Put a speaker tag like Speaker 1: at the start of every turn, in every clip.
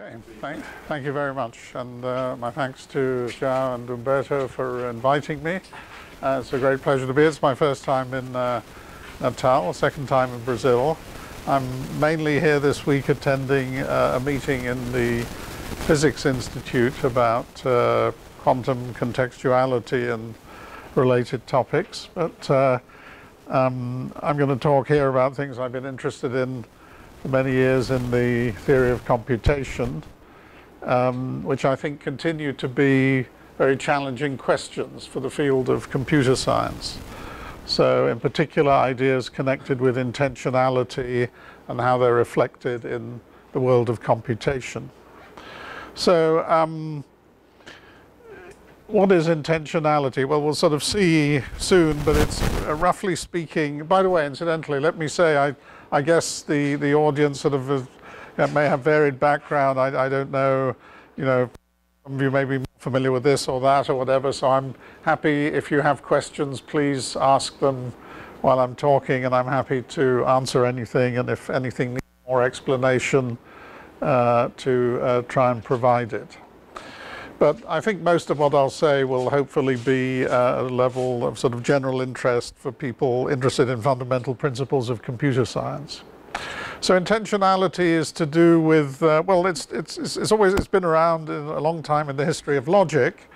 Speaker 1: Okay, thank, thank you very much. And uh, my thanks to João and Umberto for inviting me. Uh, it's a great pleasure to be here. It's my first time in uh, Natal, second time in Brazil. I'm mainly here this week attending uh, a meeting in the Physics Institute about uh, quantum contextuality and related topics. But uh, um, I'm going to talk here about things I've been interested in for many years in the theory of computation, um, which I think continue to be very challenging questions for the field of computer science. So in particular ideas connected with intensionality and how they're reflected in the world of computation. So um, what is intensionality? Well, we'll sort of see soon, but it's uh, roughly speaking, by the way, incidentally, let me say I, I guess the, the audience sort of may have varied background. I, I don't know, you know, some of you may be familiar with this or that or whatever. So I'm happy if you have questions, please ask them while I'm talking and I'm happy to answer anything. And if anything needs more explanation, uh, to uh, try and provide it. But I think most of what I'll say will hopefully be uh, a level of sort of general interest for people interested in fundamental principles of computer science. So intensionality is to do with, uh, well, it's, it's, it's, always, it's been around a long time in the history of logic.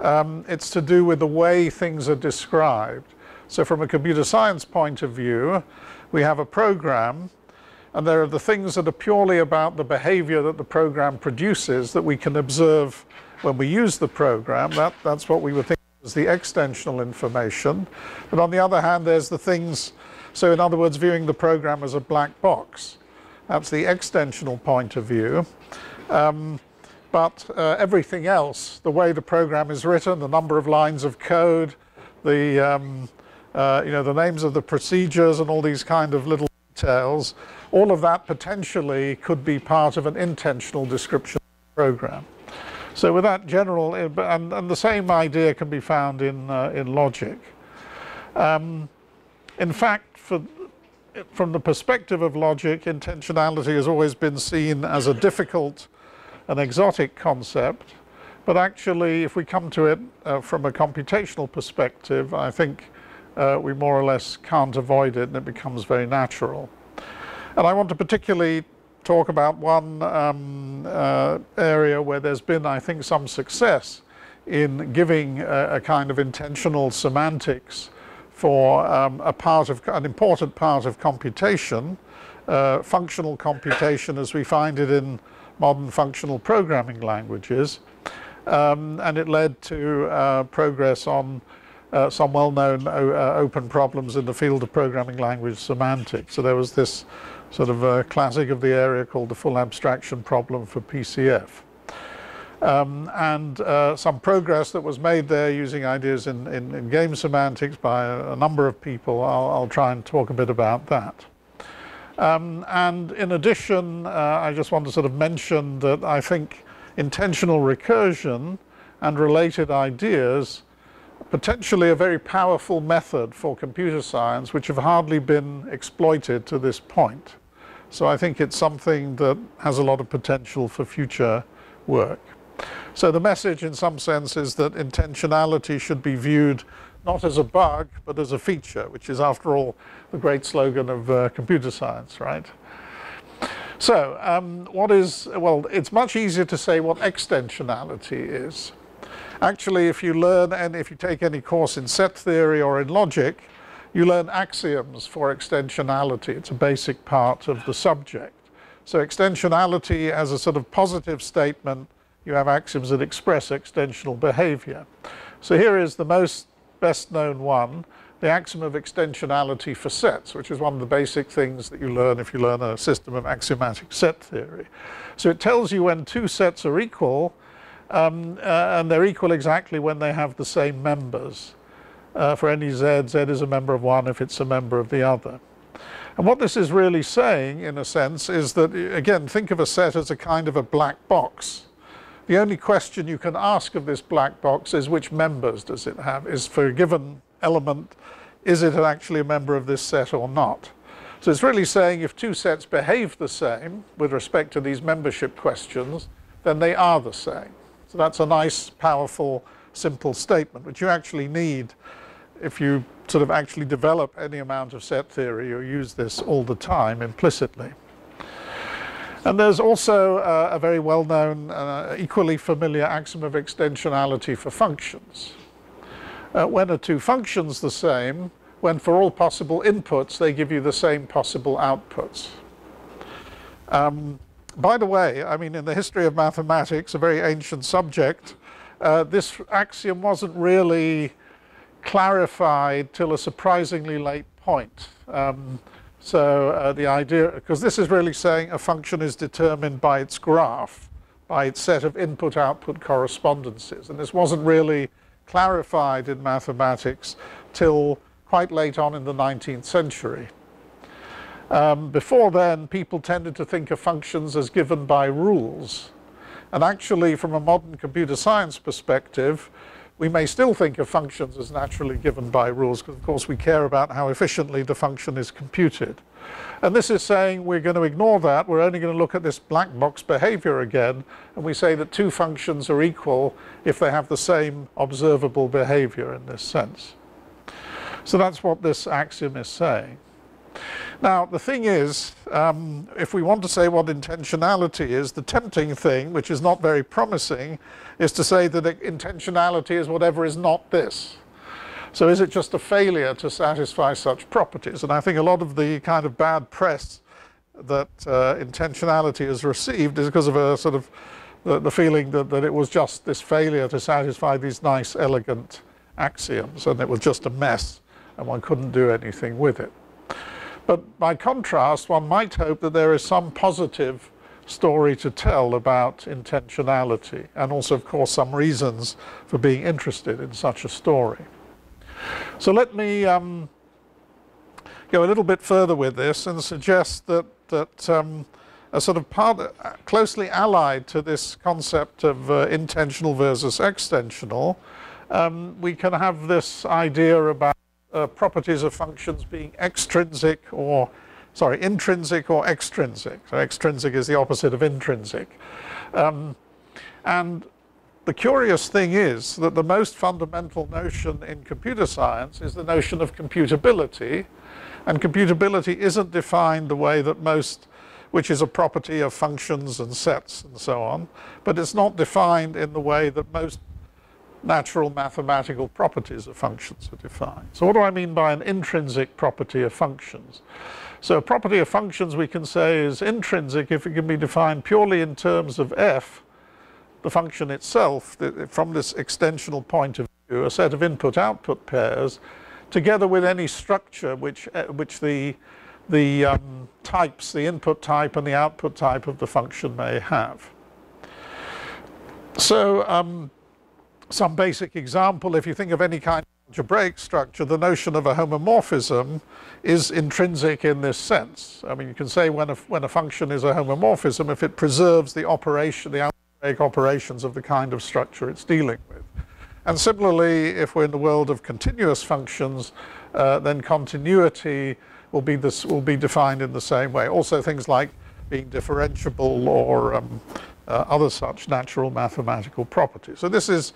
Speaker 1: Um, it's to do with the way things are described. So from a computer science point of view, we have a program and there are the things that are purely about the behavior that the program produces that we can observe when we use the program, that, that's what we would think is the extensional information. But on the other hand, there's the things, so in other words, viewing the program as a black box. That's the extensional point of view. Um, but uh, everything else, the way the program is written, the number of lines of code, the, um, uh, you know, the names of the procedures and all these kind of little details, all of that potentially could be part of an intensional description program. So with that general, eh, and, and the same idea can be found in, uh, in logic. Um, in fact, for, from the perspective of logic, intensionality has always been seen as a difficult and exotic concept. But actually, if we come to it uh, from a computational perspective, I think uh, we more or less can't avoid it and it becomes very natural. And I want to particularly talk about one um, uh, area where there's been, I think, some success in giving a, a kind of intensional semantics for um, a part of an important part of computation, uh, functional computation as we find it in modern functional programming languages, um, and it led to uh, progress on uh, some well-known uh, open problems in the field of programming language semantics. So there was this sort of a classic of the area called the full abstraction problem for PCF. Um, and uh, some progress that was made there using ideas in, in, in game semantics by a, a number of people. I'll, I'll, try and talk a bit about that. Um, and in addition, uh, I just want to sort of mention that I think intensional recursion and related ideas potentially a very powerful method for computer science which have hardly been exploited to this point. So I think it's something that has a lot of potential for future work. So the message in some sense is that intensionality should be viewed not as a bug, but as a feature, which is after all the great slogan of uh, computer science, right? So um, what is, well, it's much easier to say what extensionality is. Actually, if you learn and if you take any course in set theory or in logic, you learn axioms for extensionality. It's a basic part of the subject. So extensionality as a sort of positive statement, you have axioms that express extensional behavior. So here is the most best known one, the axiom of extensionality for sets, which is one of the basic things that you learn if you learn a system of axiomatic set theory. So it tells you when two sets are equal, um, uh, and they're equal exactly when they have the same members. Uh, for any Z, Z is a member of one if it's a member of the other. And what this is really saying, in a sense, is that, again, think of a set as a kind of a black box. The only question you can ask of this black box is which members does it have? Is for a given element, is it actually a member of this set or not? So it's really saying if two sets behave the same with respect to these membership questions, then they are the same. So that's a nice, powerful, simple statement, which you actually need if you sort of actually develop any amount of set theory, you use this all the time implicitly. And there's also uh, a very well-known, uh, equally familiar axiom of extensionality for functions. Uh, when are two functions the same? When for all possible inputs, they give you the same possible outputs. Um, by the way, I mean, in the history of mathematics, a very ancient subject, uh, this axiom wasn't really clarified till a surprisingly late point. Um, so uh, the idea, because this is really saying a function is determined by its graph, by its set of input-output correspondences. And this wasn't really clarified in mathematics till quite late on in the 19th century. Um, before then, people tended to think of functions as given by rules. And actually, from a modern computer science perspective, we may still think of functions as naturally given by rules, because of course we care about how efficiently the function is computed. And this is saying we're going to ignore that, we're only going to look at this black box behavior again, and we say that two functions are equal if they have the same observable behavior in this sense. So that's what this axiom is saying. Now, the thing is, um, if we want to say what intensionality is, the tempting thing, which is not very promising, is to say that intensionality is whatever is not this. So is it just a failure to satisfy such properties? And I think a lot of the kind of bad press that uh, intensionality has received is because of a sort of the, the feeling that, that it was just this failure to satisfy these nice, elegant axioms, and it was just a mess, and one couldn't do anything with it. But by contrast, one might hope that there is some positive story to tell about intensionality and also, of course, some reasons for being interested in such a story. So let me um, go a little bit further with this and suggest that, that um, a sort of part, closely allied to this concept of uh, intensional versus extensional, um, we can have this idea about uh, properties of functions being extrinsic or, sorry, intrinsic or extrinsic. So extrinsic is the opposite of intrinsic. Um, and the curious thing is that the most fundamental notion in computer science is the notion of computability. And computability isn't defined the way that most, which is a property of functions and sets and so on, but it's not defined in the way that most natural mathematical properties of functions are defined. So what do I mean by an intrinsic property of functions? So a property of functions we can say is intrinsic if it can be defined purely in terms of f, the function itself, from this extensional point of view, a set of input-output pairs, together with any structure which, uh, which the, the um, types, the input type and the output type of the function may have. So um, some basic example, if you think of any kind of algebraic structure, the notion of a homomorphism is intrinsic in this sense. I mean, you can say when a, when a function is a homomorphism if it preserves the operation, the algebraic operations of the kind of structure it's dealing with. And similarly, if we're in the world of continuous functions, uh, then continuity will be, this, will be defined in the same way. Also things like being differentiable or um, uh, other such natural mathematical properties. So this is,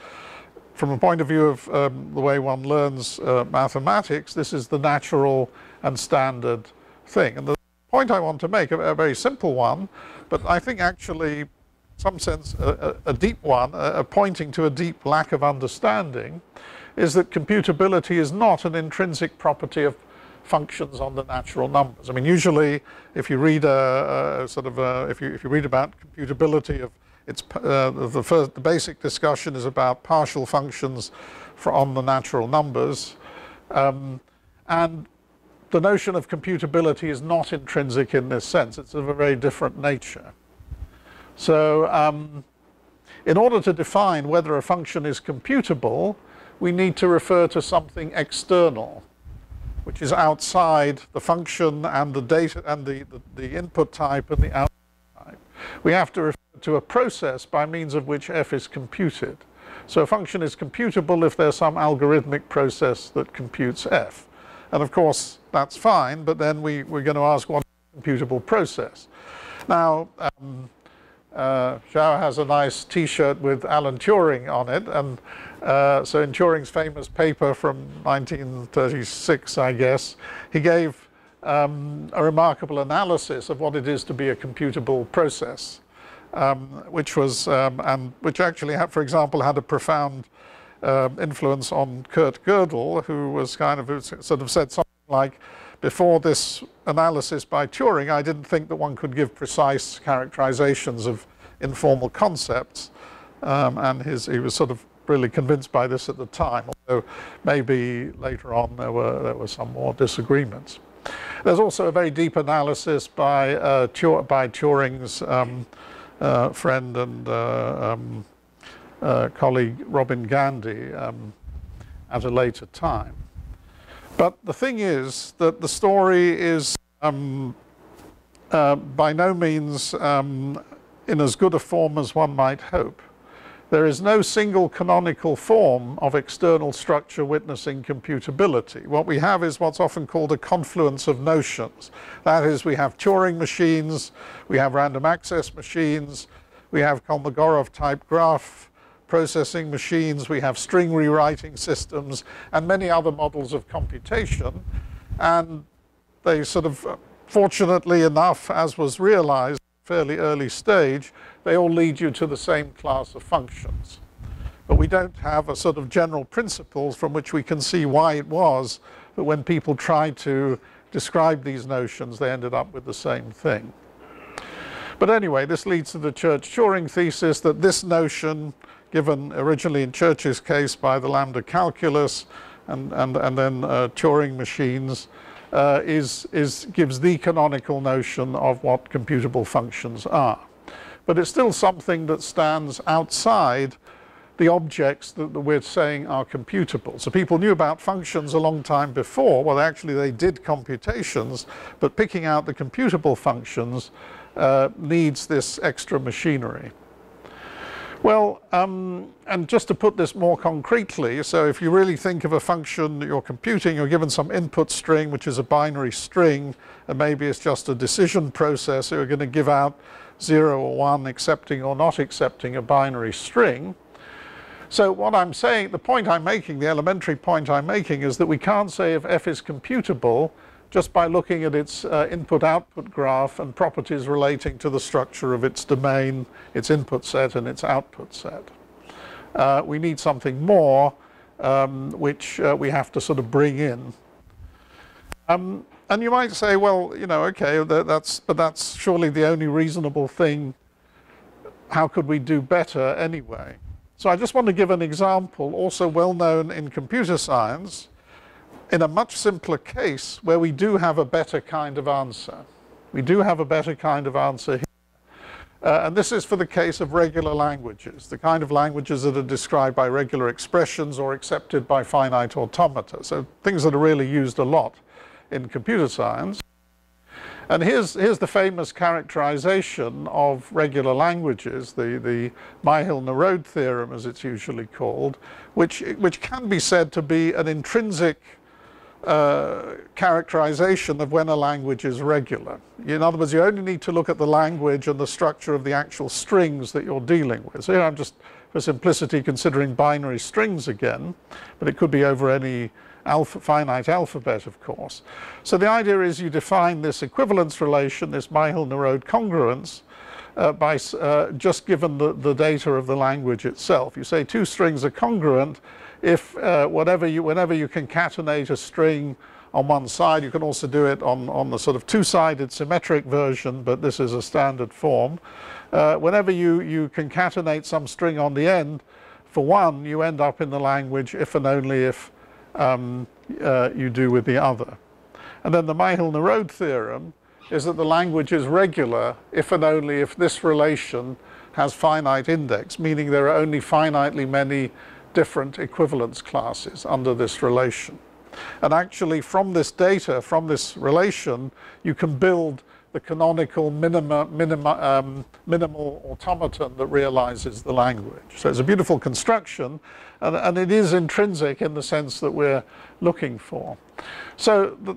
Speaker 1: from a point of view of um, the way one learns uh, mathematics, this is the natural and standard thing. And the point I want to make, a, a very simple one, but I think actually some sense a, a, deep one, a, pointing to a deep lack of understanding, is that computability is not an intrinsic property of functions on the natural numbers. I mean, usually, if you read a, a sort of if you if you read about computability of its uh, the first the basic discussion is about partial functions on the natural numbers, um, and the notion of computability is not intrinsic in this sense. It's of a very different nature. So, um, in order to define whether a function is computable, we need to refer to something external which is outside the function and the data and the, the, the input type and the output type. We have to refer to a process by means of which f is computed. So a function is computable if there's some algorithmic process that computes f. And of course, that's fine, but then we, we're going to ask what computable process. Now, um, uh, João has a nice T-shirt with Alan Turing on it, and uh, so in Turing's famous paper from 1936, I guess, he gave um, a remarkable analysis of what it is to be a computable process, um, which was um, and which actually, had, for example, had a profound uh, influence on Kurt Gödel, who was kind of sort of said something like, before this analysis by Turing, I didn't think that one could give precise characterizations of informal concepts. Um, and his, he was sort of really convinced by this at the time, although maybe later on there were, there were some more disagreements. There's also a very deep analysis by, uh, by Turing's um, uh, friend and uh, um, uh, colleague Robin Gandy um, at a later time. But the thing is that the story is um, uh, by no means um, in as good a form as one might hope. There is no single canonical form of external structure witnessing computability. What we have is what's often called a confluence of notions. That is, we have Turing machines, we have random access machines, we have Kolmogorov type graph processing machines, we have string rewriting systems, and many other models of computation. And they sort of, fortunately enough, as was realized fairly early stage, they all lead you to the same class of functions. But we don't have a sort of general principles from which we can see why it was that when people tried to describe these notions, they ended up with the same thing. But anyway, this leads to the Church-Turing thesis that this notion, given originally in Church's case by the lambda calculus and, and, and then uh, Turing machines, uh, is, is, gives the canonical notion of what computable functions are. But it's still something that stands outside the objects that, we're saying are computable. So people knew about functions a long time before. Well, actually, they did computations, but picking out the computable functions uh, needs this extra machinery. Well, um, and just to put this more concretely, so if you really think of a function that you're computing, you're given some input string, which is a binary string, and maybe it's just a decision process, so you're going to give out 0 or 1, accepting or not accepting a binary string. So what I'm saying, the point I'm making, the elementary point I'm making, is that we can't say if f is computable just by looking at its uh, input-output graph and properties relating to the structure of its domain, its input set and its output set. Uh, we need something more um, which uh, we have to sort of bring in. Um, and you might say, well, you know, okay, that, that's, but that's surely the only reasonable thing. How could we do better anyway? So I just want to give an example, also well known in computer science, in a much simpler case where we do have a better kind of answer. We do have a better kind of answer here. Uh, and this is for the case of regular languages, the kind of languages that are described by regular expressions or accepted by finite automata. So things that are really used a lot in computer science. And here's, here's the famous characterization of regular languages, the, the Myhill-Nerode theorem as it's usually called, which, which can be said to be an intrinsic uh, characterization of when a language is regular. In other words, you only need to look at the language and the structure of the actual strings that you're dealing with. So here I'm just, for simplicity, considering binary strings again, but it could be over any alpha, finite alphabet, of course. So the idea is you define this equivalence relation, this Myhill-Nerode congruence, uh, by uh, just given the, the data of the language itself. You say two strings are congruent if uh, whatever you, whenever you concatenate a string on one side, you can also do it on, on the sort of two-sided symmetric version, but this is a standard form. Uh, whenever you, you concatenate some string on the end, for one, you end up in the language if and only if um, uh, you do with the other. And then the Myhill-Nerode theorem is that the language is regular if and only if this relation has finite index, meaning there are only finitely many different equivalence classes under this relation. And actually from this data, from this relation, you can build the canonical minima, minima, um, minimal automaton that realizes the language. So it's a beautiful construction, and, and it is intrinsic in the sense that we're looking for. So the,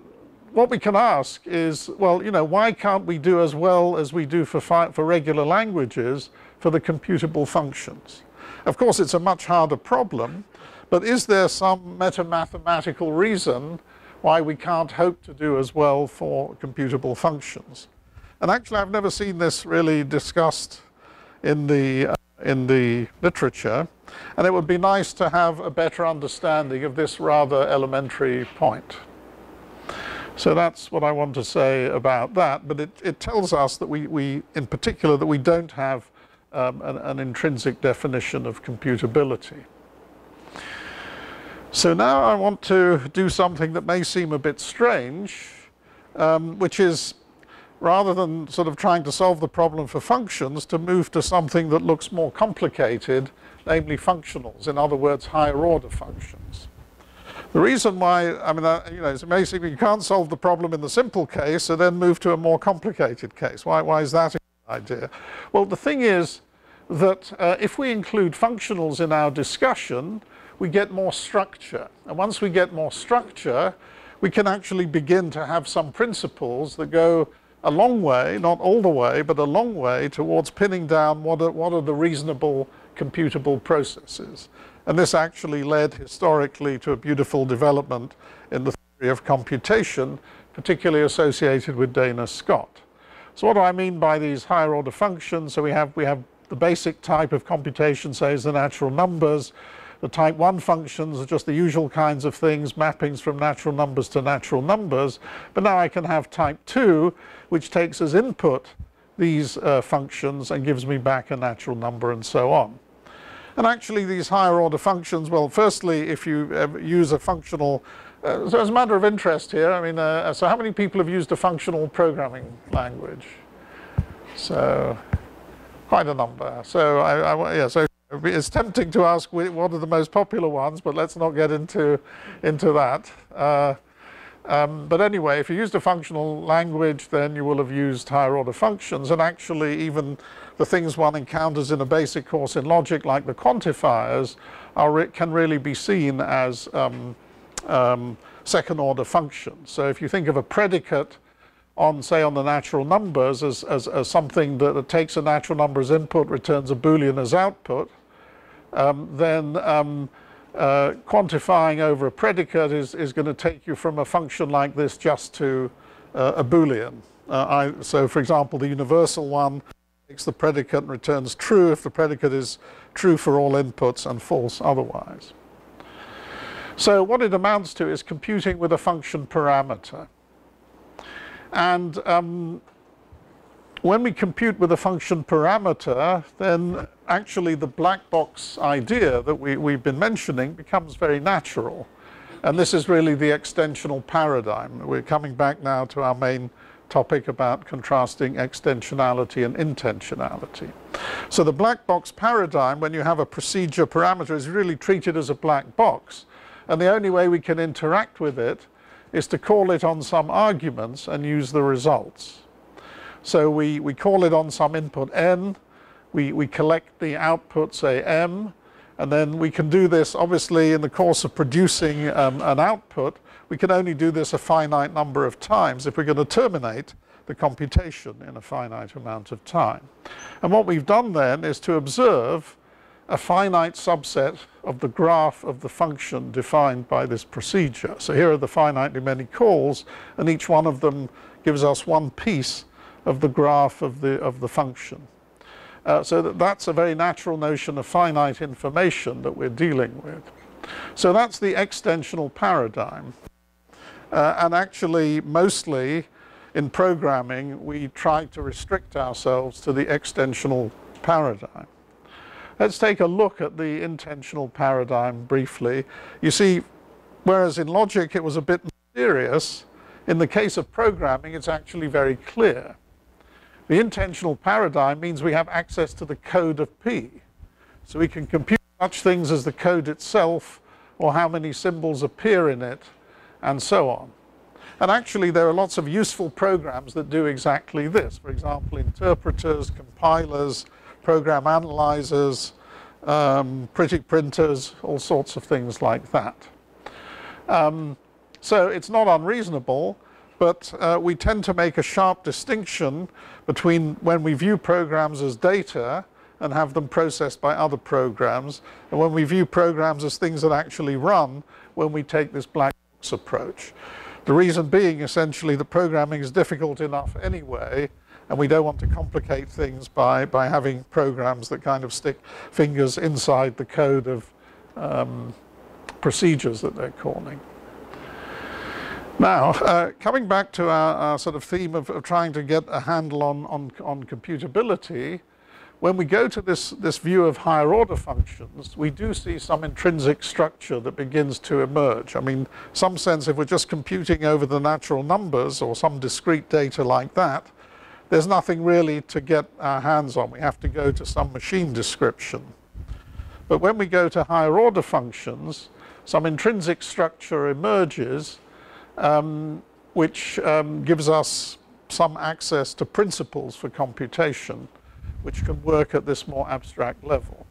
Speaker 1: what we can ask is, well, you know, why can't we do as well as we do for, for regular languages for the computable functions? Of course, it's a much harder problem, but is there some meta-mathematical reason why we can't hope to do as well for computable functions. And actually, I've never seen this really discussed in the, uh, in the literature, and it would be nice to have a better understanding of this rather elementary point. So that's what I want to say about that, but it, it tells us that we, we, in particular, that we don't have um, an, an intrinsic definition of computability. So now I want to do something that may seem a bit strange, um, which is rather than sort of trying to solve the problem for functions, to move to something that looks more complicated, namely functionals, in other words, higher order functions. The reason why, I mean, uh, you know, it's amazing you can't solve the problem in the simple case, so then move to a more complicated case. Why, why is that an idea? Well, the thing is that uh, if we include functionals in our discussion, we get more structure. And once we get more structure, we can actually begin to have some principles that go a long way, not all the way, but a long way towards pinning down what are, what are the reasonable computable processes. And this actually led historically to a beautiful development in the theory of computation, particularly associated with Dana Scott. So what do I mean by these higher order functions? So we have, we have the basic type of computation, say, is the natural numbers. The type 1 functions are just the usual kinds of things, mappings from natural numbers to natural numbers. But now I can have type 2, which takes as input these uh, functions and gives me back a natural number and so on. And actually these higher order functions, well, firstly, if you uh, use a functional, uh, so as a matter of interest here, I mean, uh, so how many people have used a functional programming language? So quite a number. So I, I yeah, so it's tempting to ask what are the most popular ones, but let's not get into, into that. Uh, um, but anyway, if you used a functional language, then you will have used higher order functions. And actually, even the things one encounters in a basic course in logic, like the quantifiers, are, can really be seen as um, um, second order functions. So if you think of a predicate on, say, on the natural numbers as, as, as something that takes a natural number as input, returns a Boolean as output, um, then um, uh, quantifying over a predicate is, is going to take you from a function like this just to uh, a Boolean. Uh, I, so for example, the universal one takes the predicate and returns true if the predicate is true for all inputs and false otherwise. So what it amounts to is computing with a function parameter. And um, when we compute with a function parameter, then actually the black box idea that we, we've been mentioning becomes very natural. And this is really the extensional paradigm. We're coming back now to our main topic about contrasting extensionality and intensionality. So the black box paradigm, when you have a procedure parameter, is really treated as a black box. And the only way we can interact with it is to call it on some arguments and use the results. So we, we call it on some input n, we, we collect the output, say m, and then we can do this, obviously, in the course of producing um, an output, we can only do this a finite number of times if we're going to terminate the computation in a finite amount of time. And what we've done then is to observe a finite subset of the graph of the function defined by this procedure. So here are the finitely many calls, and each one of them gives us one piece of the graph of the, of the function. Uh, so that, that's a very natural notion of finite information that we're dealing with. So that's the extensional paradigm. Uh, and actually, mostly in programming, we try to restrict ourselves to the extensional paradigm. Let's take a look at the intensional paradigm briefly. You see, whereas in logic it was a bit mysterious, in the case of programming it's actually very clear. The intensional paradigm means we have access to the code of P. So we can compute such things as the code itself or how many symbols appear in it and so on. And actually, there are lots of useful programs that do exactly this. For example, interpreters, compilers, program analyzers, um, pretty printers, all sorts of things like that. Um, so it's not unreasonable, but uh, we tend to make a sharp distinction between when we view programs as data and have them processed by other programs, and when we view programs as things that actually run when we take this black box approach. The reason being essentially the programming is difficult enough anyway, and we don't want to complicate things by, by having programs that kind of stick fingers inside the code of um, procedures that they're calling. Now, uh, coming back to our, our sort of theme of, of, trying to get a handle on, on, on computability, when we go to this, this view of higher order functions, we do see some intrinsic structure that begins to emerge. I mean, some sense if we're just computing over the natural numbers or some discrete data like that, there's nothing really to get our hands on. We have to go to some machine description. But when we go to higher order functions, some intrinsic structure emerges um, which um, gives us some access to principles for computation which can work at this more abstract level.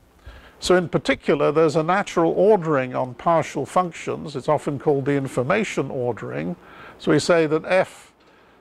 Speaker 1: So in particular, there's a natural ordering on partial functions. It's often called the information ordering. So we say that f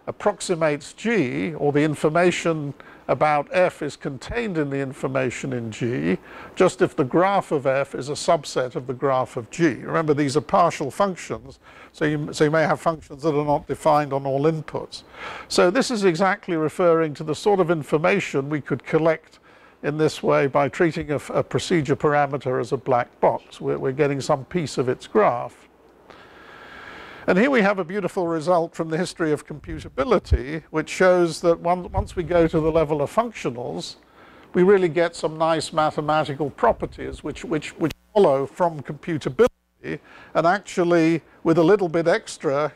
Speaker 1: approximates g, or the information about f is contained in the information in G, just if the graph of f is a subset of the graph of G. Remember, these are partial functions, so you, so you may have functions that are not defined on all inputs. So this is exactly referring to the sort of information we could collect in this way by treating a, a procedure parameter as a black box. We're, we're getting some piece of its graph. And here we have a beautiful result from the history of computability, which shows that one, once we go to the level of functionals, we really get some nice mathematical properties which, which, which follow from computability and actually, with a little bit extra,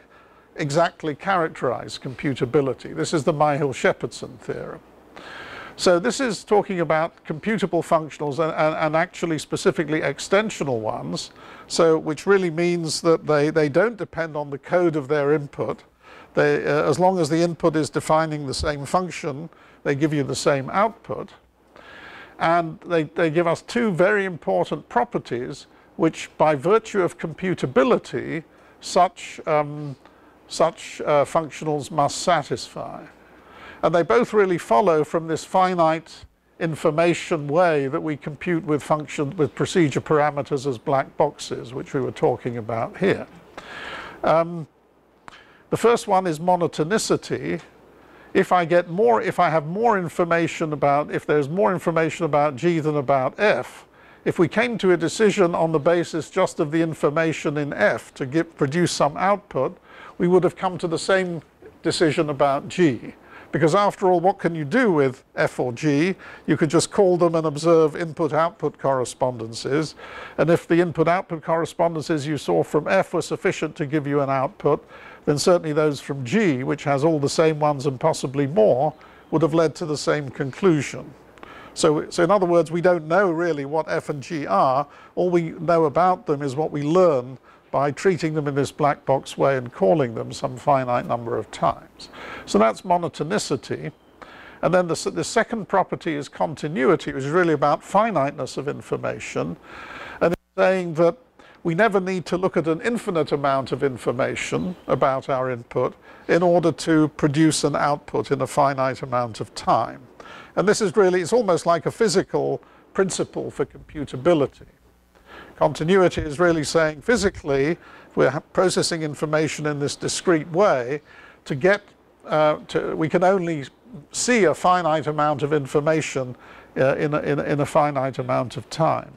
Speaker 1: exactly characterize computability. This is the Myhill-Shepherdson theorem. So this is talking about computable functionals and, and, and, actually specifically extensional ones, so which really means that they, they don't depend on the code of their input. They, uh, as long as the input is defining the same function, they give you the same output. And they, they give us two very important properties which by virtue of computability such, um, such uh, functionals must satisfy. And they both really follow from this finite information way that we compute with function with procedure parameters as black boxes, which we were talking about here. Um, the first one is monotonicity. If I get more, if I have more information about, if there's more information about G than about F, if we came to a decision on the basis just of the information in F to produce some output, we would have come to the same decision about G. Because after all, what can you do with F or G? You could just call them and observe input-output correspondences. And if the input-output correspondences you saw from F were sufficient to give you an output, then certainly those from G, which has all the same ones and possibly more, would have led to the same conclusion. So, so in other words, we don't know really what F and G are. All we know about them is what we learn by treating them in this black box way and calling them some finite number of times. So that's monotonicity. And then the, the second property is continuity, which is really about finiteness of information. And it's saying that we never need to look at an infinite amount of information about our input in order to produce an output in a finite amount of time. And this is really, it's almost like a physical principle for computability. Continuity is really saying physically we're processing information in this discrete way to get uh, to, we can only see a finite amount of information uh, in, a, in, a, in a finite amount of time.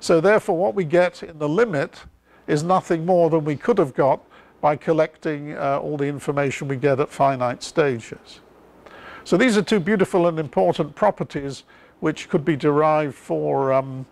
Speaker 1: So therefore what we get in the limit is nothing more than we could have got by collecting uh, all the information we get at finite stages. So these are two beautiful and important properties which could be derived for um,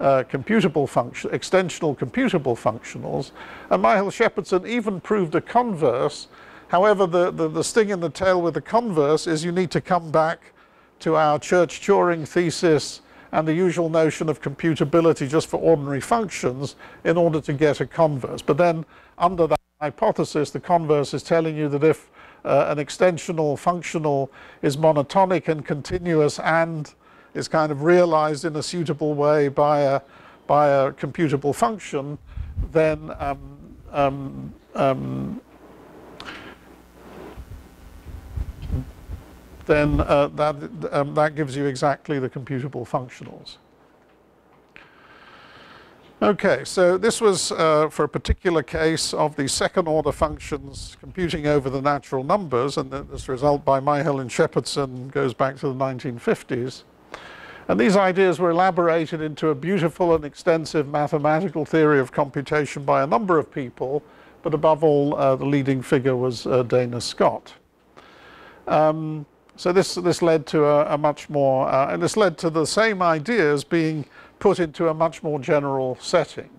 Speaker 1: uh, computable function, extensional computable functionals. And Myhill-Shepherdson even proved a converse. However, the, the, the sting in the tail with the converse is you need to come back to our Church-Turing thesis and the usual notion of computability just for ordinary functions in order to get a converse. But then under that hypothesis, the converse is telling you that if uh, an extensional functional is monotonic and continuous and is kind of realized in a suitable way by a, by a computable function, then um, um, um, then uh, that, um, that gives you exactly the computable functionals. Okay, so this was uh, for a particular case of the second order functions computing over the natural numbers, and this result by Myhill and Shepherdson goes back to the 1950s. And these ideas were elaborated into a beautiful and extensive mathematical theory of computation by a number of people, but above all, uh, the leading figure was uh, Dana Scott. Um, so this, this led to a, a much more, uh, and this led to the same ideas being put into a much more general setting.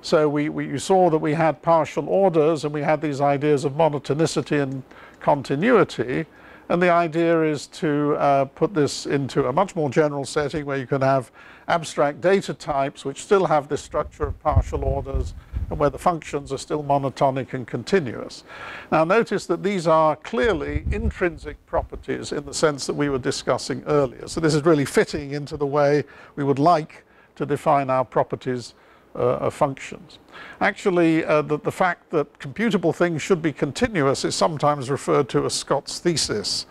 Speaker 1: So we, we, you saw that we had partial orders and we had these ideas of monotonicity and continuity. And the idea is to uh, put this into a much more general setting where you can have abstract data types which still have this structure of partial orders and where the functions are still monotonic and continuous. Now notice that these are clearly intrinsic properties in the sense that we were discussing earlier. So this is really fitting into the way we would like to define our properties uh, of functions. Actually, uh, the, the fact that computable things should be continuous is sometimes referred to as Scott's thesis,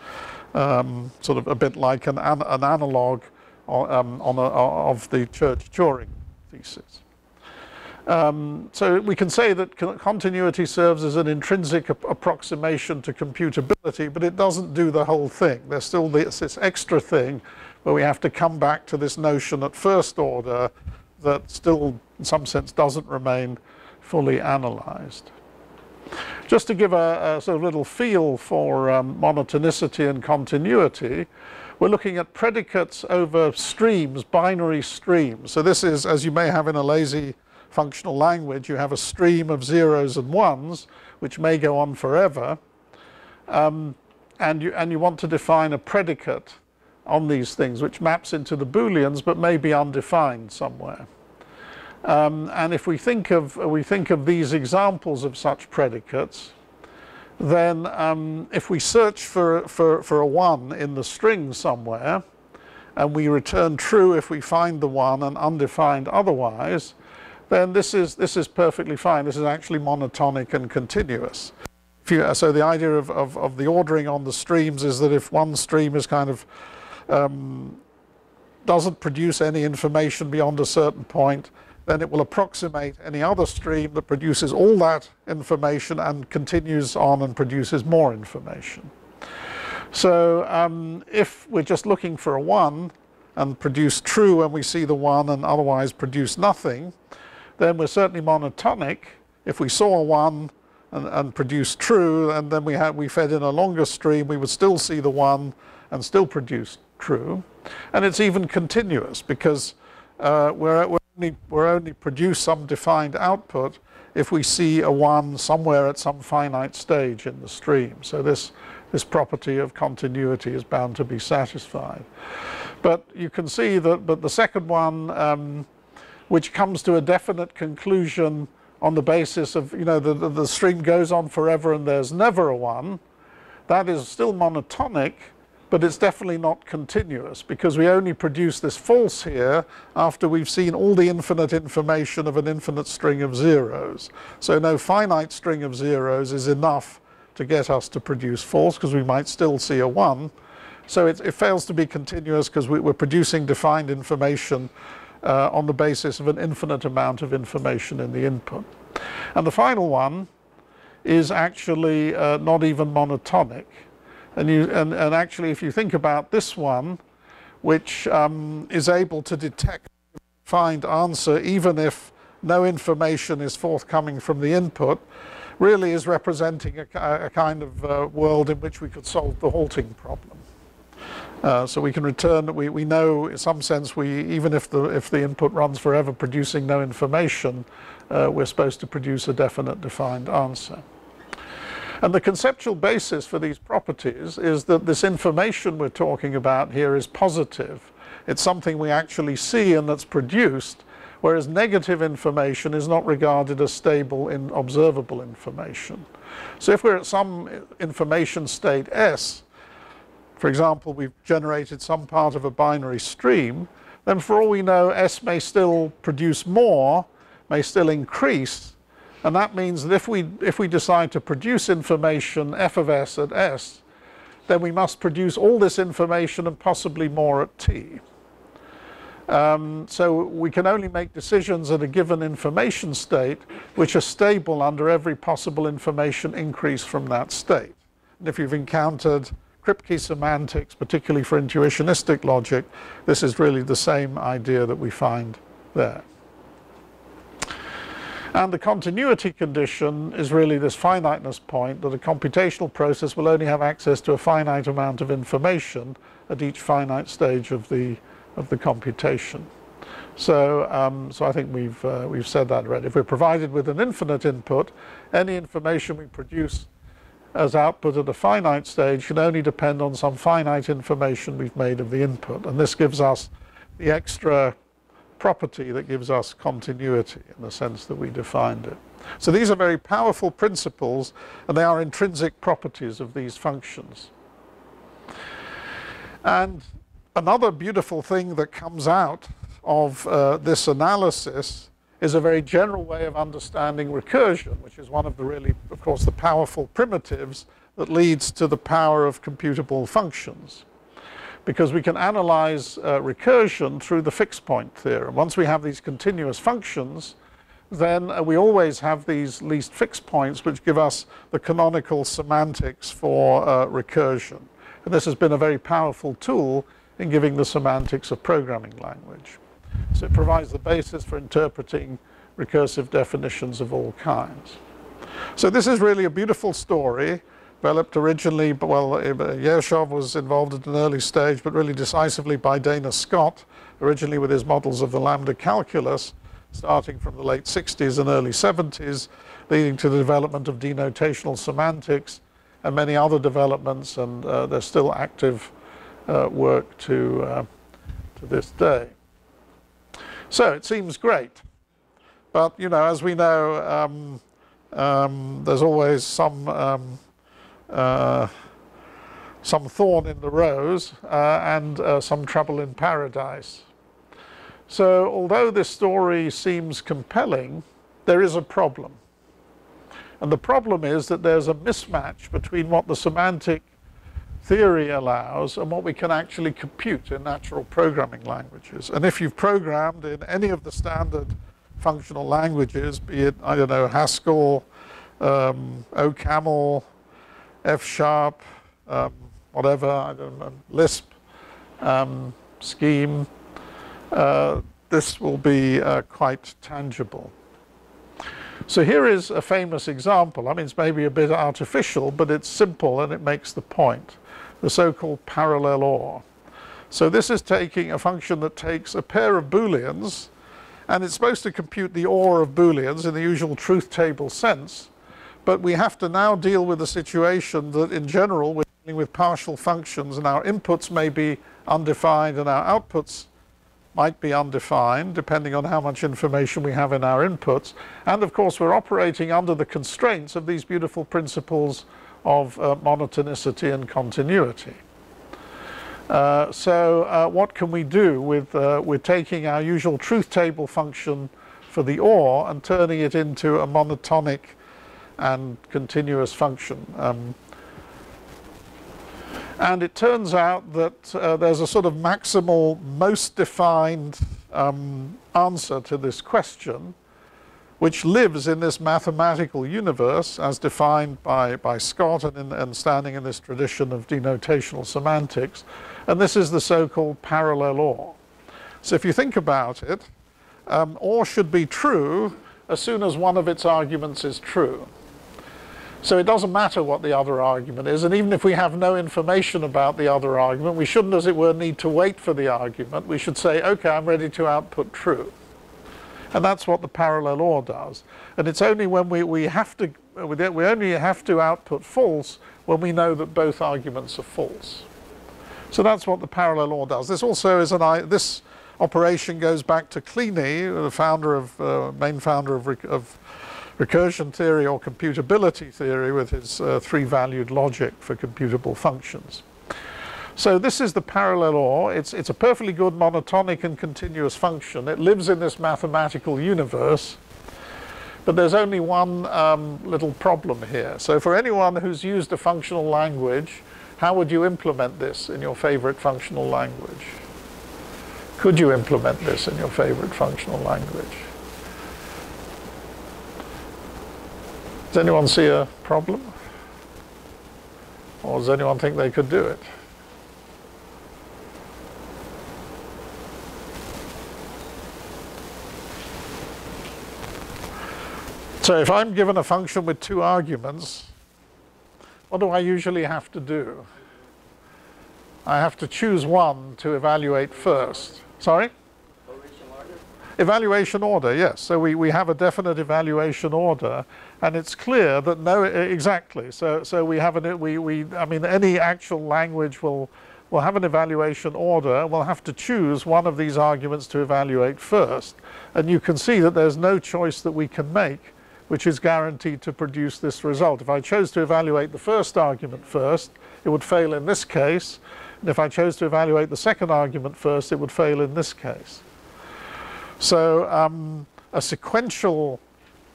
Speaker 1: um, sort of a bit like an, an, an analog um, on a, of the Church-Turing thesis. Um, so we can say that continuity serves as an intrinsic approximation to computability, but it doesn't do the whole thing. There's still this, this extra thing where we have to come back to this notion at first order that still, in some sense, doesn't remain fully analyzed. Just to give a, a sort of little feel for um, monotonicity and continuity, we're looking at predicates over streams, binary streams. So this is, as you may have in a lazy functional language, you have a stream of zeros and ones, which may go on forever. Um, and, you, and you want to define a predicate on these things, which maps into the Booleans, but may be undefined somewhere. Um, and if we think of we think of these examples of such predicates, then um, if we search for, for, for a one in the string somewhere, and we return true if we find the one and undefined otherwise, then this is, this is perfectly fine. This is actually monotonic and continuous. You, so the idea of, of, of, the ordering on the streams is that if one stream is kind of um, doesn't produce any information beyond a certain point, then it will approximate any other stream that produces all that information and continues on and produces more information. So um, if we're just looking for a 1 and produce true when we see the 1 and otherwise produce nothing, then we're certainly monotonic. If we saw a 1 and, and produced true, and then we, had, we fed in a longer stream, we would still see the 1 and still produce true. And it's even continuous because uh, we're, we're, only, we're only produce some defined output if we see a 1 somewhere at some finite stage in the stream. So this, this property of continuity is bound to be satisfied. But you can see that but the second one um, which comes to a definite conclusion on the basis of, you know, the, the, the stream goes on forever and there's never a one, that is still monotonic, but it's definitely not continuous because we only produce this false here after we've seen all the infinite information of an infinite string of zeros. So no finite string of zeros is enough to get us to produce false because we might still see a 1. So it, it fails to be continuous because we, are producing defined information uh, on the basis of an infinite amount of information in the input. And the final one is actually uh, not even monotonic. And, you, and, and actually, if you think about this one, which um, is able to detect find answer even if no information is forthcoming from the input, really is representing a, a kind of uh, world in which we could solve the halting problem. Uh, so we can return, we, we know in some sense we, even if the, if the input runs forever producing no information, uh, we're supposed to produce a definite defined answer. And the conceptual basis for these properties is that this information we're talking about here is positive. It's something we actually see and that's produced whereas negative information is not regarded as stable in observable information. So if we're at some information state S, for example, we've generated some part of a binary stream, then for all we know, S may still produce more, may still increase, and that means that if we, if we decide to produce information f of s at s, then we must produce all this information and possibly more at t. Um, so we can only make decisions at a given information state which are stable under every possible information increase from that state. And if you've encountered Kripke semantics, particularly for intuitionistic logic, this is really the same idea that we find there. And the continuity condition is really this finiteness point that a computational process will only have access to a finite amount of information at each finite stage of the of the computation. So, um, so I think we've, uh, we've said that already. If we're provided with an infinite input, any information we produce as output at a finite stage can only depend on some finite information we've made of the input. And this gives us the extra property that gives us continuity in the sense that we defined it. So these are very powerful principles and they are intrinsic properties of these functions. And another beautiful thing that comes out of uh, this analysis is a very general way of understanding recursion, which is one of the really, of course, the powerful primitives that leads to the power of computable functions. Because we can analyze uh, recursion through the fixed point theorem. Once we have these continuous functions, then uh, we always have these least fixed points which give us the canonical semantics for uh, recursion. And this has been a very powerful tool in giving the semantics of programming language. So it provides the basis for interpreting recursive definitions of all kinds. So this is really a beautiful story, developed originally, well, Yershov was involved at an early stage, but really decisively by Dana Scott, originally with his models of the lambda calculus, starting from the late 60s and early 70s, leading to the development of denotational semantics and many other developments, and uh, they're still active uh, work to, uh, to this day. So it seems great. But, you know, as we know, um, um, there's always some, um, uh, some thorn in the rose uh, and uh, some trouble in paradise. So although this story seems compelling, there is a problem. And the problem is that there's a mismatch between what the semantic theory allows and what we can actually compute in natural programming languages. And if you've programmed in any of the standard functional languages, be it, I don't know, Haskell, um, OCaml, F Sharp, um, whatever, I don't know, Lisp, um, Scheme, uh, this will be uh, quite tangible. So here is a famous example. I mean, it's maybe a bit artificial, but it's simple and it makes the point the so-called parallel OR. So this is taking a function that takes a pair of booleans and it's supposed to compute the OR of booleans in the usual truth table sense but we have to now deal with the situation that in general we're dealing with partial functions and our inputs may be undefined and our outputs might be undefined depending on how much information we have in our inputs and of course we're operating under the constraints of these beautiful principles of uh, monotonicity and continuity. Uh, so uh, what can we do with, uh, with taking our usual truth table function for the OR and turning it into a monotonic and continuous function? Um, and it turns out that uh, there's a sort of maximal, most defined um, answer to this question, which lives in this mathematical universe as defined by, by Scott and, in, and standing in this tradition of denotational semantics. And this is the so-called parallel OR. So if you think about it, um, OR should be true as soon as one of its arguments is true. So it doesn't matter what the other argument is, and even if we have no information about the other argument, we shouldn't, as it were, need to wait for the argument. We should say, okay, I'm ready to output true. And that's what the parallel OR does. And it's only when we, we have to, we only have to output false when we know that both arguments are false. So that's what the parallel OR does. This also is an, this operation goes back to Kleene, the founder of, uh, main founder of, of, recursion theory or computability theory with his uh, three-valued logic for computable functions. So this is the parallel OR. It's, it's a perfectly good monotonic and continuous function. It lives in this mathematical universe, but there's only one um, little problem here. So for anyone who's used a functional language, how would you implement this in your favorite functional language? Could you implement this in your favorite functional language? Does anyone see a problem? Or does anyone think they could do it? So if I'm given a function with two arguments, what do I usually have to do? I have to choose one to evaluate first. Sorry? Evaluation order, yes. So we, we have a definite evaluation order, and it's clear that no, exactly. So so we have an we we I mean any actual language will will have an evaluation order. We'll have to choose one of these arguments to evaluate first, and you can see that there's no choice that we can make which is guaranteed to produce this result. If I chose to evaluate the first argument first, it would fail in this case. And if I chose to evaluate the second argument first, it would fail in this case. So um, a sequential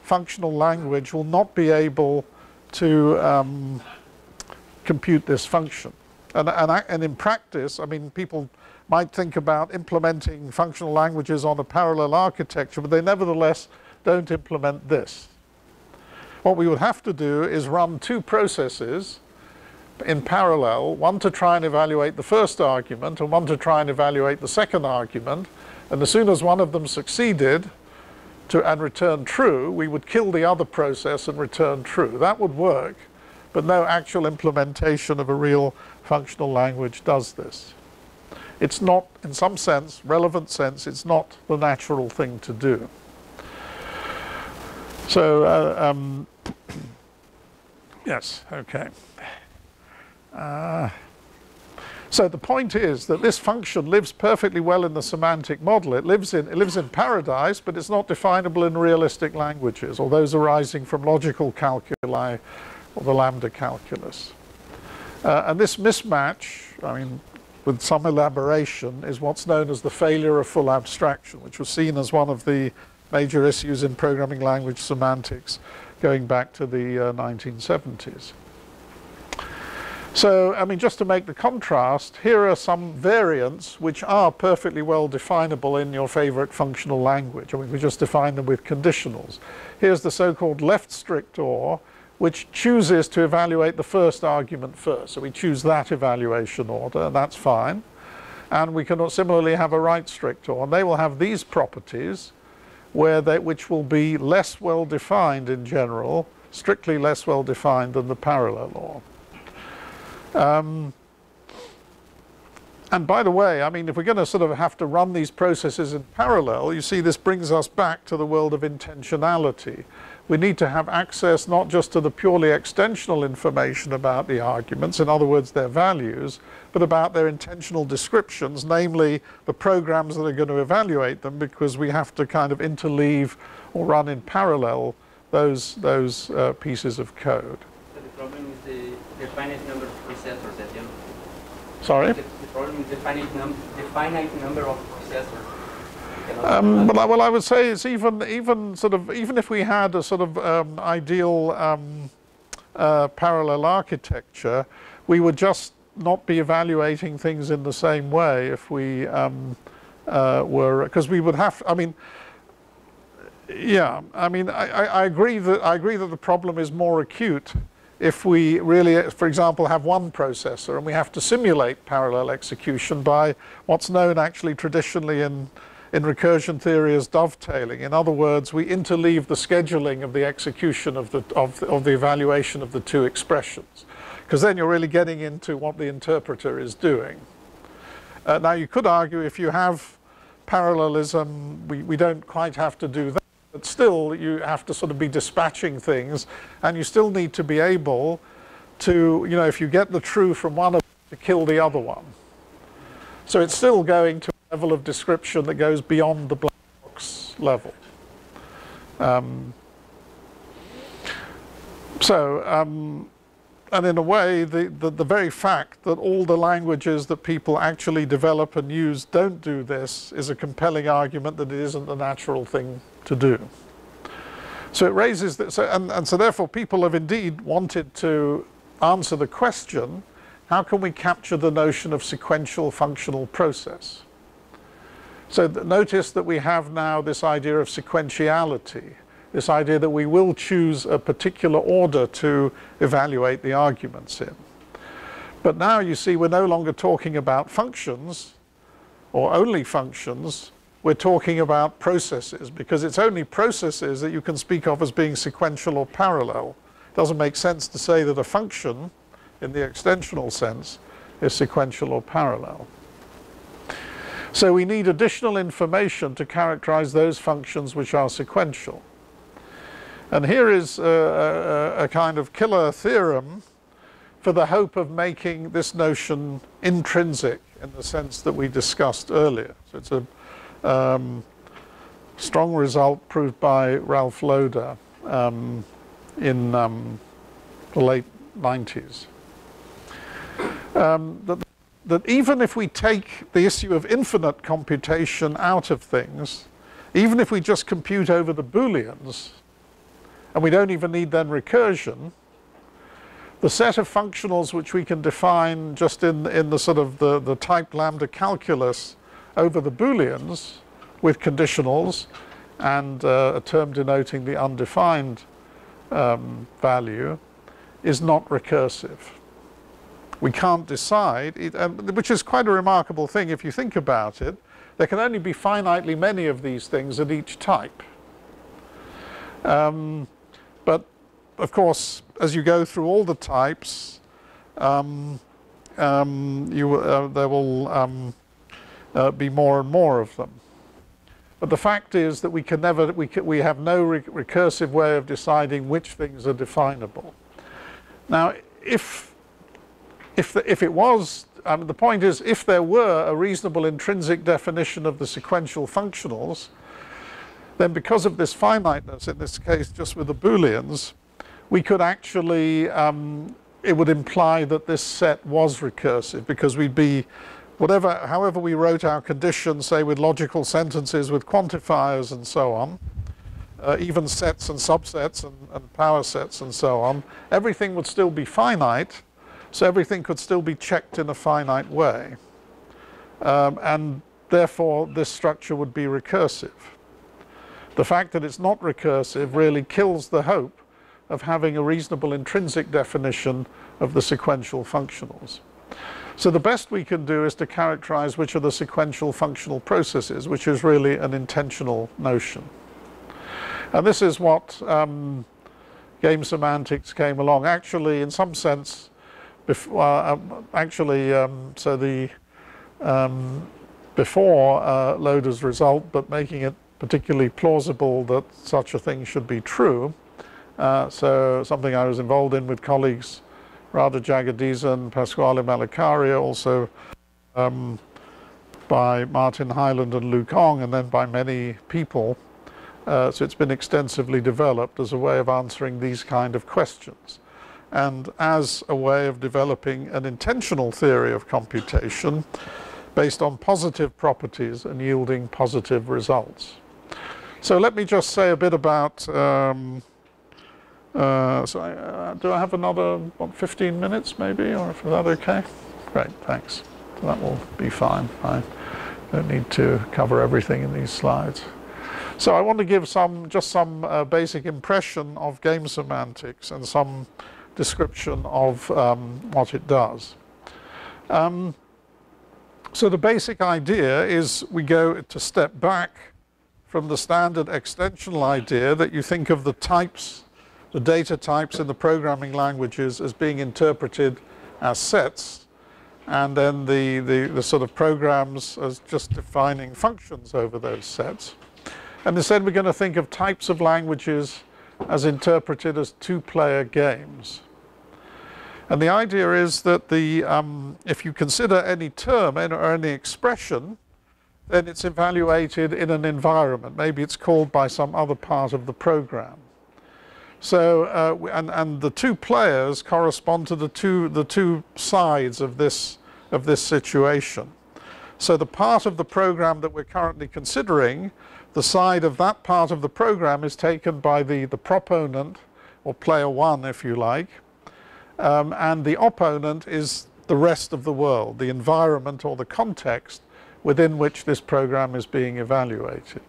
Speaker 1: functional language will not be able to um, compute this function. And, and, and in practice, I mean, people might think about implementing functional languages on a parallel architecture, but they nevertheless don't implement this. What we would have to do is run two processes in parallel, one to try and evaluate the first argument and one to try and evaluate the second argument. And as soon as one of them succeeded to, and returned true, we would kill the other process and return true. That would work, but no actual implementation of a real functional language does this. It's not, in some sense, relevant sense, it's not the natural thing to do. So uh, um, Yes, okay. Uh, so the point is that this function lives perfectly well in the semantic model. It lives in, it lives in paradise, but it's not definable in realistic languages, or those arising from logical calculi or the lambda calculus. Uh, and this mismatch, I mean, with some elaboration, is what's known as the failure of full abstraction, which was seen as one of the major issues in programming language semantics going back to the uh, 1970s. So, I mean, just to make the contrast, here are some variants which are perfectly well definable in your favorite functional language. I mean, we just define them with conditionals. Here's the so-called left strict OR, which chooses to evaluate the first argument first. So we choose that evaluation order, and that's fine. And we can similarly have a right strict OR, and they will have these properties where they, which will be less well defined in general, strictly less well defined than the parallel OR. Um, and by the way, I mean, if we're going to sort of have to run these processes in parallel, you see this brings us back to the world of intensionality we need to have access not just to the purely extensional information about the arguments, in other words, their values, but about their intensional descriptions, namely the programs that are going to evaluate them, because we have to kind of interleave or run in parallel those, those uh, pieces of code.
Speaker 2: So the problem is the, the finite number of processors at the end.
Speaker 1: Sorry?
Speaker 2: The, the problem is the finite, num the finite number of processors.
Speaker 1: Um, well, I, well, I would say it's even even sort of even if we had a sort of um, ideal um, uh, parallel architecture, we would just not be evaluating things in the same way if we um, uh, were because we would have. I mean, yeah, I mean, I, I agree that I agree that the problem is more acute if we really, for example, have one processor and we have to simulate parallel execution by what's known actually traditionally in in recursion theory as dovetailing. In other words, we interleave the scheduling of the execution of the, of, of the evaluation of the two expressions. Because then you're really getting into what the interpreter is doing. Uh, now you could argue if you have parallelism, we, we don't quite have to do that. But still, you have to sort of be dispatching things, and you still need to be able to, you know, if you get the true from one of them, to kill the other one. So it's still going to level of description that goes beyond the black box level. Um, so, um, and in a way, the, the, the, very fact that all the languages that people actually develop and use don't do this is a compelling argument that it isn't the natural thing to do. So it raises, the, so, and, and so therefore people have indeed wanted to answer the question, how can we capture the notion of sequential functional process? So notice that we have now this idea of sequentiality, this idea that we will choose a particular order to evaluate the arguments in. But now you see we're no longer talking about functions or only functions, we're talking about processes because it's only processes that you can speak of as being sequential or parallel. It doesn't make sense to say that a function in the extensional sense is sequential or parallel. So we need additional information to characterize those functions which are sequential. And here is a, a, a, kind of killer theorem for the hope of making this notion intrinsic in the sense that we discussed earlier. So it's a um, strong result proved by Ralph Loader um, in um, the late 90s. Um, that that even if we take the issue of infinite computation out of things, even if we just compute over the Booleans, and we don't even need then recursion, the set of functionals which we can define just in, in the sort of the, the type lambda calculus over the Booleans with conditionals and uh, a term denoting the undefined um, value is not recursive we can't decide, it, um, which is quite a remarkable thing if you think about it. There can only be finitely many of these things at each type. Um, but of course, as you go through all the types, um, um you, uh, there will um, uh, be more and more of them. But the fact is that we can never, we, can, we have no re recursive way of deciding which things are definable. Now, if if, the, if it was, um, the point is, if there were a reasonable intrinsic definition of the sequential functionals, then because of this finiteness, in this case just with the Booleans, we could actually, um, it would imply that this set was recursive because we'd be, whatever, however we wrote our conditions, say with logical sentences, with quantifiers and so on, uh, even sets and subsets and, and power sets and so on, everything would still be finite, so everything could still be checked in a finite way. Um, and therefore, this structure would be recursive. The fact that it's not recursive really kills the hope of having a reasonable intrinsic definition of the sequential functionals. So the best we can do is to characterize which are the sequential functional processes, which is really an intensional notion. And this is what um, game semantics came along. Actually, in some sense, uh, actually, um, so the um, before uh, Loader's result, but making it particularly plausible that such a thing should be true. Uh, so something I was involved in with colleagues Radha Jagadeesan, Pasquale Malacaria, also um, by Martin Hyland and Luke Ong, and then by many people. Uh, so it's been extensively developed as a way of answering these kind of questions and as a way of developing an intensional theory of computation based on positive properties and yielding positive results. So let me just say a bit about, um, uh, so I, uh, do I have another what, 15 minutes maybe, or is that okay? Great, thanks. That will be fine. I don't need to cover everything in these slides. So I want to give some, just some uh, basic impression of game semantics and some description of um, what it does. Um, so the basic idea is we go to step back from the standard extensional idea that you think of the types, the data types in the programming languages as being interpreted as sets, and then the, the, the sort of programs as just defining functions over those sets. And instead we're going to think of types of languages as interpreted as two-player games. And the idea is that the, um, if you consider any term or any expression then it's evaluated in an environment. Maybe it's called by some other part of the program. So, uh, and, and the two players correspond to the two, the two sides of this, of this situation. So the part of the program that we're currently considering, the side of that part of the program is taken by the, the proponent, or player one if you like, um, and the opponent is the rest of the world, the environment or the context within which this program is being evaluated.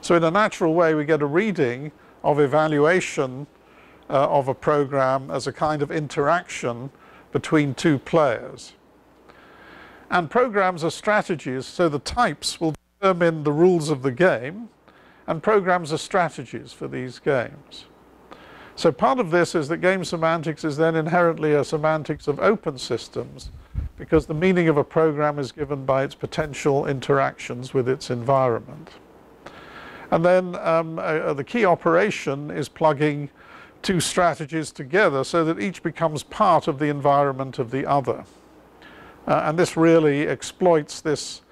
Speaker 1: So in a natural way we get a reading of evaluation uh, of a program as a kind of interaction between two players. And programs are strategies, so the types will determine the rules of the game, and programs are strategies for these games. So part of this is that game semantics is then inherently a semantics of open systems, because the meaning of a program is given by its potential interactions with its environment. And then um, uh, the key operation is plugging two strategies together so that each becomes part of the environment of the other. Uh, and this really exploits this.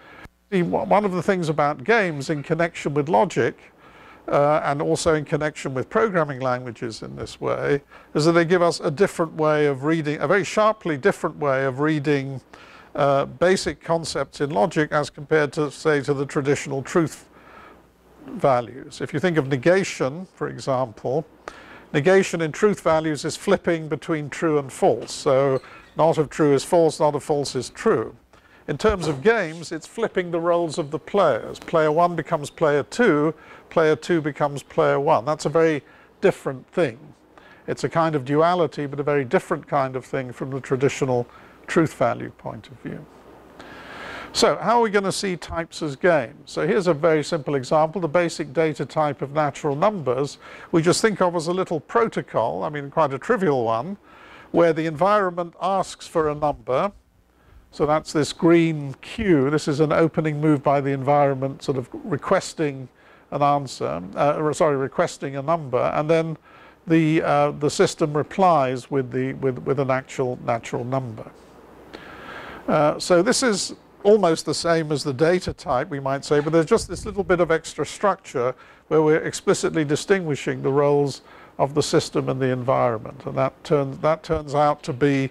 Speaker 1: One of the things about games in connection with logic uh, and also in connection with programming languages in this way is that they give us a different way of reading, a very sharply different way of reading uh, basic concepts in logic as compared to, say, to the traditional truth values. If you think of negation, for example, negation in truth values is flipping between true and false. So not of true is false, not of false is true. In terms of games, it's flipping the roles of the players. Player one becomes player two, player two becomes player one. That's a very different thing. It's a kind of duality, but a very different kind of thing from the traditional truth value point of view. So how are we going to see types as games? So here's a very simple example, the basic data type of natural numbers. We just think of as a little protocol, I mean quite a trivial one, where the environment asks for a number. So that's this green Q. This is an opening move by the environment sort of requesting an answer, uh, sorry, requesting a number, and then the, uh, the system replies with, the, with, with an actual natural number. Uh, so this is almost the same as the data type, we might say, but there's just this little bit of extra structure where we're explicitly distinguishing the roles of the system and the environment. And that turns, that turns out to be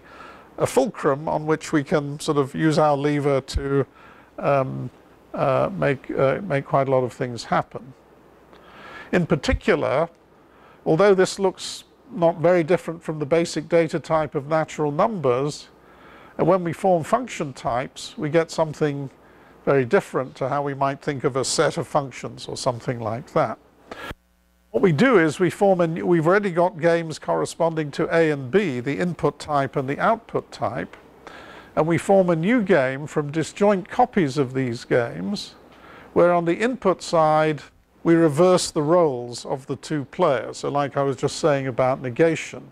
Speaker 1: a fulcrum on which we can sort of use our lever to um, uh, make, uh, make quite a lot of things happen. In particular, although this looks not very different from the basic data type of natural numbers, and when we form function types, we get something very different to how we might think of a set of functions or something like that. What we do is we form a, we've already got games corresponding to A and B, the input type and the output type, and we form a new game from disjoint copies of these games, where on the input side we reverse the roles of the two players. So like I was just saying about negation.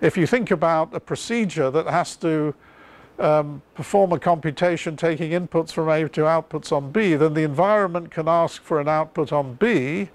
Speaker 1: If you think about a procedure that has to um, perform a computation taking inputs from A to outputs on B, then the environment can ask for an output on B,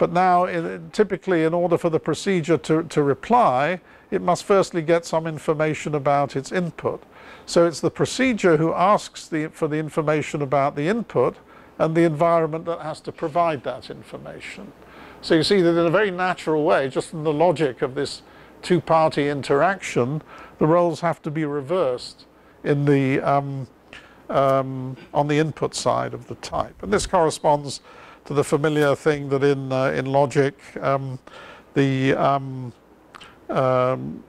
Speaker 1: but now, in, typically, in order for the procedure to, to reply, it must firstly get some information about its input. So it's the procedure who asks the, for the information about the input and the environment that has to provide that information. So you see that in a very natural way, just in the logic of this two-party interaction, the roles have to be reversed in the, um, um, on the input side of the type. And this corresponds to the familiar thing that in, uh, in logic, um, the um, um,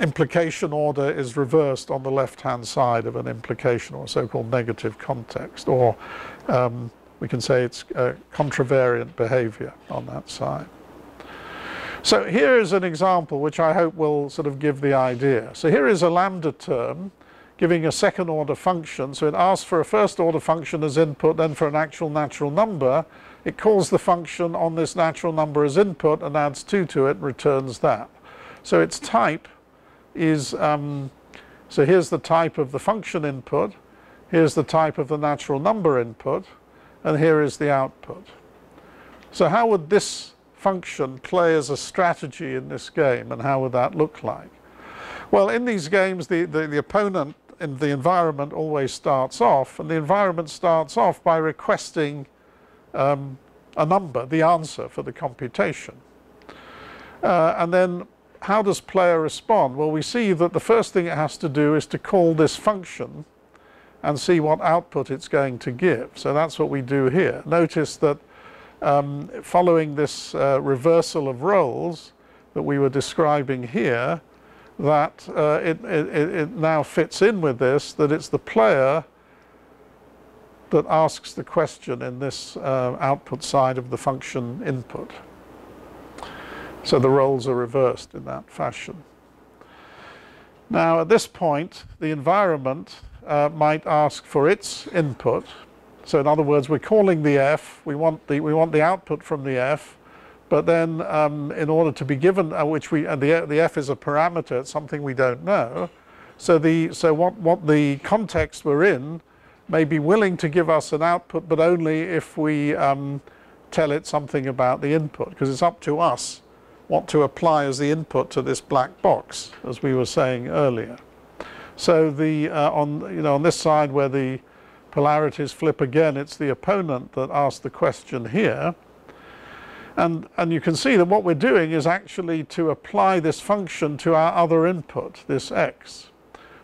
Speaker 1: implication order is reversed on the left-hand side of an implication or so-called negative context, or um, we can say it's uh, contravariant behavior on that side. So here is an example which I hope will sort of give the idea. So here is a lambda term giving a second order function. So it asks for a first order function as input, then for an actual natural number. It calls the function on this natural number as input and adds 2 to it, returns that. So its type is, um, so here's the type of the function input, here's the type of the natural number input, and here is the output. So how would this function play as a strategy in this game, and how would that look like? Well, in these games, the, the, the opponent in the environment always starts off, and the environment starts off by requesting um, a number, the answer for the computation. Uh, and then how does player respond? Well, we see that the first thing it has to do is to call this function and see what output it's going to give. So that's what we do here. Notice that um, following this uh, reversal of roles that we were describing here, that uh, it, it, it now fits in with this, that it's the player that asks the question in this uh, output side of the function input. So the roles are reversed in that fashion. Now at this point, the environment uh, might ask for its input. So in other words, we're calling the f, we want the, we want the output from the f, but then um, in order to be given, uh, which we, and the, the f is a parameter, it's something we don't know. So, the, so what, what the context we're in may be willing to give us an output, but only if we um, tell it something about the input, because it's up to us what to apply as the input to this black box, as we were saying earlier. So the, uh, on, you know, on this side where the polarities flip again, it's the opponent that asks the question here. And, and you can see that what we're doing is actually to apply this function to our other input, this x.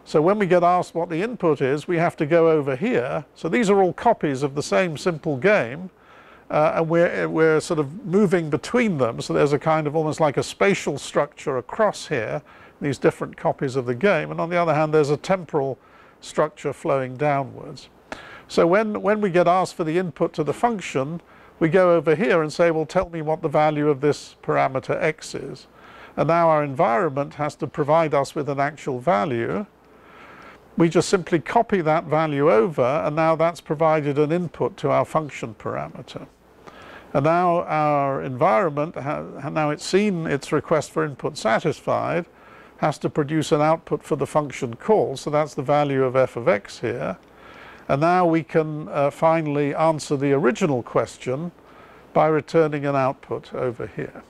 Speaker 1: So when we get asked what the input is, we have to go over here. So these are all copies of the same simple game. Uh, and we're, we're sort of moving between them. So there's a kind of almost like a spatial structure across here, these different copies of the game. And on the other hand, there's a temporal structure flowing downwards. So when, when we get asked for the input to the function, we go over here and say, well, tell me what the value of this parameter x is. And now our environment has to provide us with an actual value. We just simply copy that value over, and now that's provided an input to our function parameter. And now our environment, now it's seen its request for input satisfied, has to produce an output for the function call. So that's the value of f of x here. And now we can uh, finally answer the original question by returning an output over here.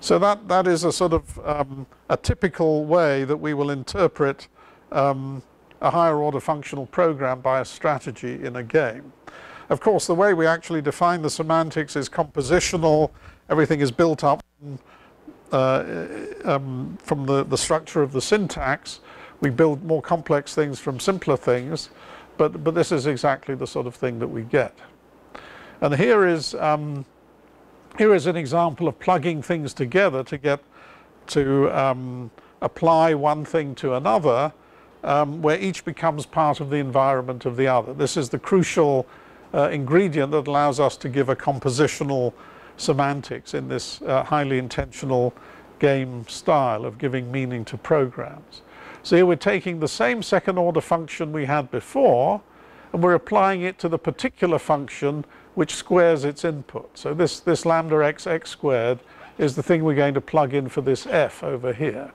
Speaker 1: So that, that is a sort of um, a typical way that we will interpret um, a higher order functional program by a strategy in a game. Of course, the way we actually define the semantics is compositional. Everything is built up uh, um, from the, the structure of the syntax. We build more complex things from simpler things but, but this is exactly the sort of thing that we get. And here is, um, here is an example of plugging things together to get to um, apply one thing to another um, where each becomes part of the environment of the other. This is the crucial uh, ingredient that allows us to give a compositional semantics in this uh, highly intensional game style of giving meaning to programs. So here we're taking the same second order function we had before and we're applying it to the particular function which squares its input. So this, this lambda x x squared is the thing we're going to plug in for this f over here.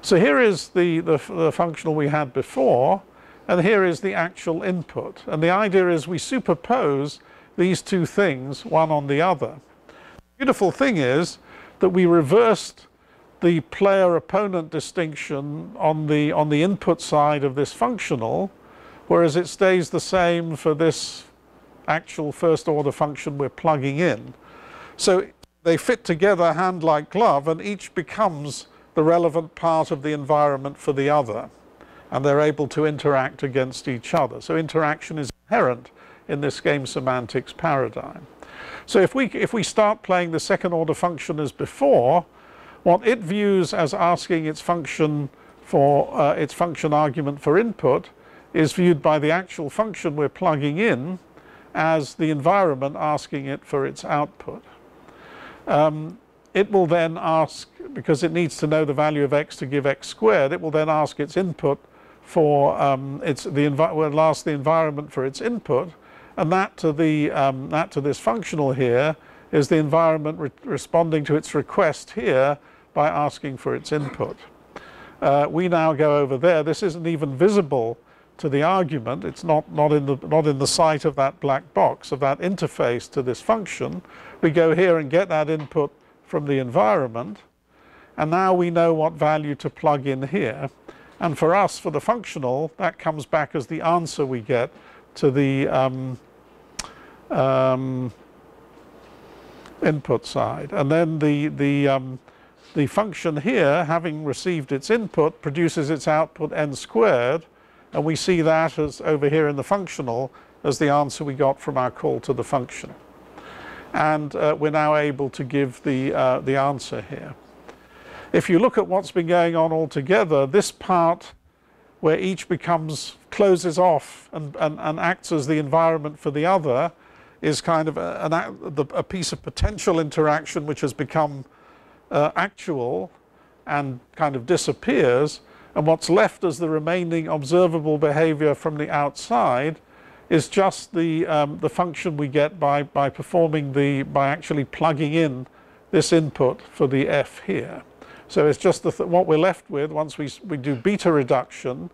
Speaker 1: So here is the, the, the functional we had before and here is the actual input. And the idea is we superpose these two things one on the other. The beautiful thing is that we reversed the player opponent distinction on the on the input side of this functional whereas it stays the same for this actual first order function we're plugging in. So they fit together hand like glove and each becomes the relevant part of the environment for the other and they're able to interact against each other. So interaction is inherent in this game semantics paradigm. So if we if we start playing the second order function as before what it views as asking its function for uh, its function argument for input is viewed by the actual function we're plugging in as the environment asking it for its output. Um, it will then ask, because it needs to know the value of x to give x squared, it will then ask its input for um, its the will ask the environment for its input, and that to the um, that to this functional here is the environment re responding to its request here by asking for its input. Uh, we now go over there. This isn't even visible to the argument. It's not, not, in the, not in the sight of that black box, of that interface to this function. We go here and get that input from the environment. And now we know what value to plug in here. And for us, for the functional, that comes back as the answer we get to the um, um, input side. And then the, the, um, the function here, having received its input, produces its output n squared. And we see that as over here in the functional as the answer we got from our call to the function. And uh, we're now able to give the, uh, the answer here. If you look at what's been going on altogether, this part where each becomes, closes off and, and, and acts as the environment for the other is kind of a, a piece of potential interaction which has become uh, actual and kind of disappears. And what's left as the remaining observable behavior from the outside is just the, um, the function we get by, by performing the, by actually plugging in this input for the f here. So it's just what we're left with once we, we do beta reduction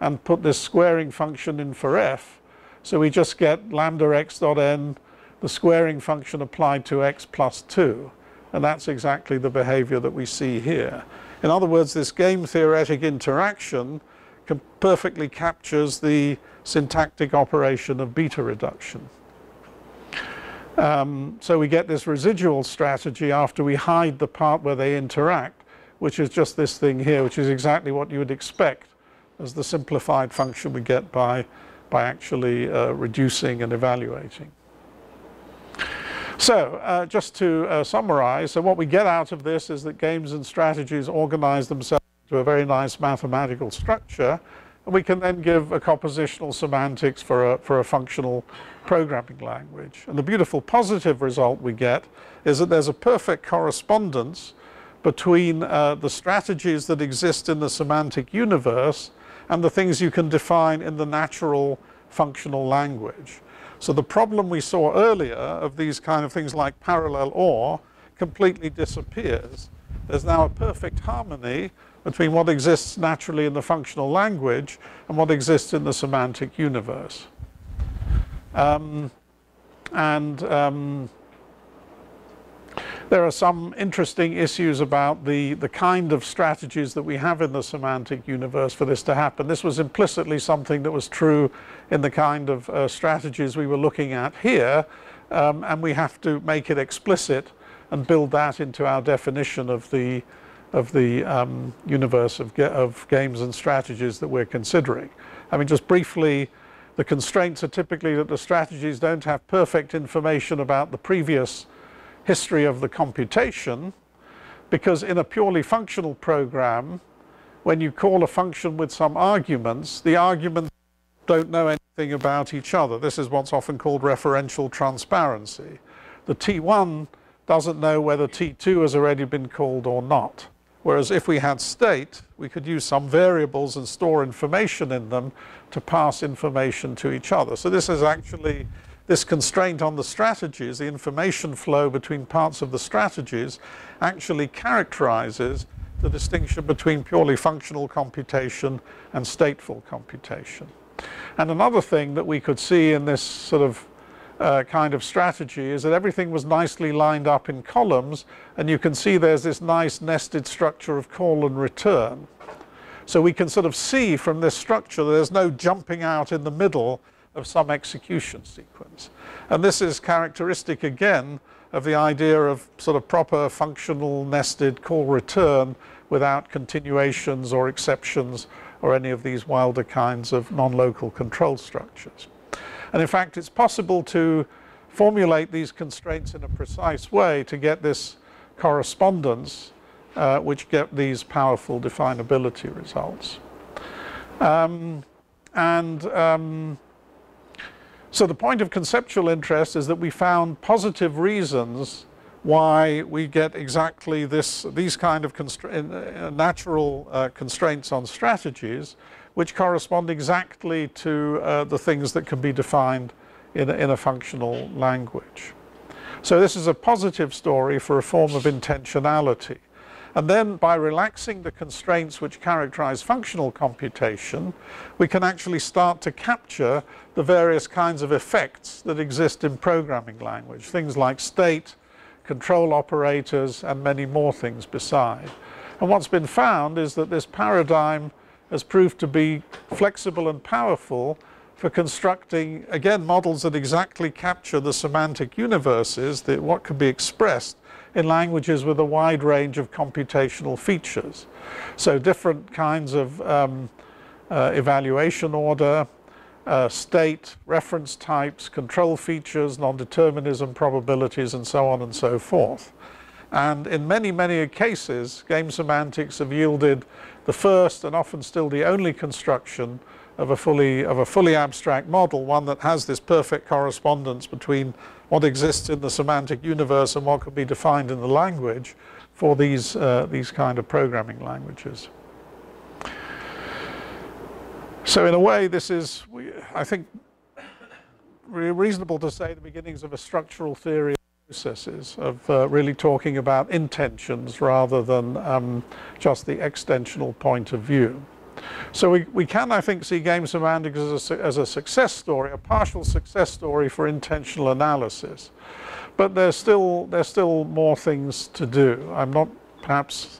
Speaker 1: and put this squaring function in for f. So we just get lambda x dot n, the squaring function applied to x plus 2. And that's exactly the behavior that we see here. In other words, this game theoretic interaction perfectly captures the syntactic operation of beta reduction. Um, so we get this residual strategy after we hide the part where they interact which is just this thing here, which is exactly what you would expect as the simplified function we get by, by actually uh, reducing and evaluating. So uh, just to uh, summarize, so what we get out of this is that games and strategies organize themselves into a very nice mathematical structure, and we can then give a compositional semantics for a, for a functional programming language. And the beautiful positive result we get is that there's a perfect correspondence between uh, the strategies that exist in the semantic universe and the things you can define in the natural functional language. So the problem we saw earlier of these kind of things like parallel OR completely disappears. There's now a perfect harmony between what exists naturally in the functional language and what exists in the semantic universe. Um, and um, there are some interesting issues about the, the kind of strategies that we have in the semantic universe for this to happen. This was implicitly something that was true in the kind of uh, strategies we were looking at here, um, and we have to make it explicit and build that into our definition of the, of the um, universe of, of games and strategies that we're considering. I mean, just briefly, the constraints are typically that the strategies don't have perfect information about the previous history of the computation because in a purely functional program, when you call a function with some arguments, the arguments don't know anything about each other. This is what's often called referential transparency. The T1 doesn't know whether T2 has already been called or not. Whereas if we had state, we could use some variables and store information in them to pass information to each other. So this is actually this constraint on the strategies, the information flow between parts of the strategies, actually characterizes the distinction between purely functional computation and stateful computation. And another thing that we could see in this sort of uh, kind of strategy is that everything was nicely lined up in columns and you can see there's this nice nested structure of call and return. So we can sort of see from this structure that there's no jumping out in the middle of some execution sequence. And this is characteristic again of the idea of sort of proper functional nested call return without continuations or exceptions or any of these wilder kinds of non-local control structures. And in fact, it's possible to formulate these constraints in a precise way to get this correspondence uh, which get these powerful definability results. Um, and um, so the point of conceptual interest is that we found positive reasons why we get exactly this, these kind of uh, natural uh, constraints on strategies, which correspond exactly to uh, the things that can be defined in a, in a functional language. So this is a positive story for a form of intensionality. And then by relaxing the constraints which characterize functional computation, we can actually start to capture the various kinds of effects that exist in programming language, things like state, control operators, and many more things beside. And what's been found is that this paradigm has proved to be flexible and powerful for constructing, again, models that exactly capture the semantic universes, that what can be expressed in languages with a wide range of computational features. So different kinds of um, uh, evaluation order, uh, state, reference types, control features, non-determinism probabilities, and so on and so forth. And in many, many cases, game semantics have yielded the first and often still the only construction of a fully, of a fully abstract model, one that has this perfect correspondence between what exists in the semantic universe and what can be defined in the language for these, uh, these kind of programming languages. So in a way, this is, I think, reasonable to say the beginnings of a structural theory of processes of uh, really talking about intensions rather than um, just the extensional point of view. So we, we can, I think, see game semantics as a, as a success story, a partial success story for intensional analysis. But there's still, there's still more things to do. I'm not, perhaps,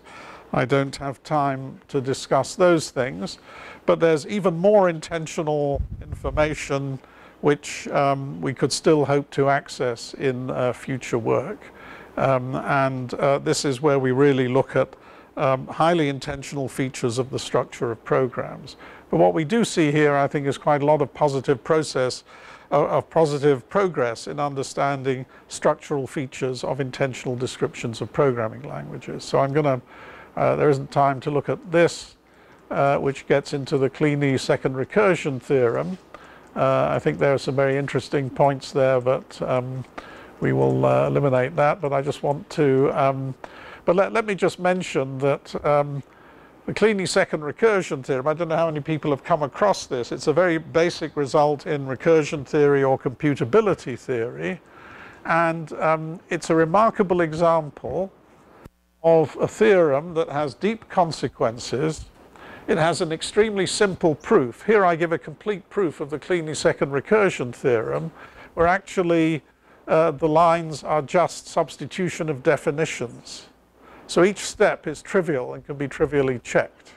Speaker 1: I don't have time to discuss those things, but there's even more intensional information which um, we could still hope to access in uh, future work. Um, and uh, this is where we really look at um, highly intensional features of the structure of programs. But what we do see here, I think, is quite a lot of positive process, uh, of positive progress in understanding structural features of intensional descriptions of programming languages. So I'm going to, uh, there isn't time to look at this, uh, which gets into the Kleene second recursion theorem. Uh, I think there are some very interesting points there, but um, we will uh, eliminate that. But I just want to, um, but let, let me just mention that um, the Kleene second recursion theorem, I don't know how many people have come across this. It's a very basic result in recursion theory or computability theory. And um, it's a remarkable example of a theorem that has deep consequences it has an extremely simple proof. Here I give a complete proof of the Kleene second recursion theorem, where actually uh, the lines are just substitution of definitions. So each step is trivial and can be trivially checked.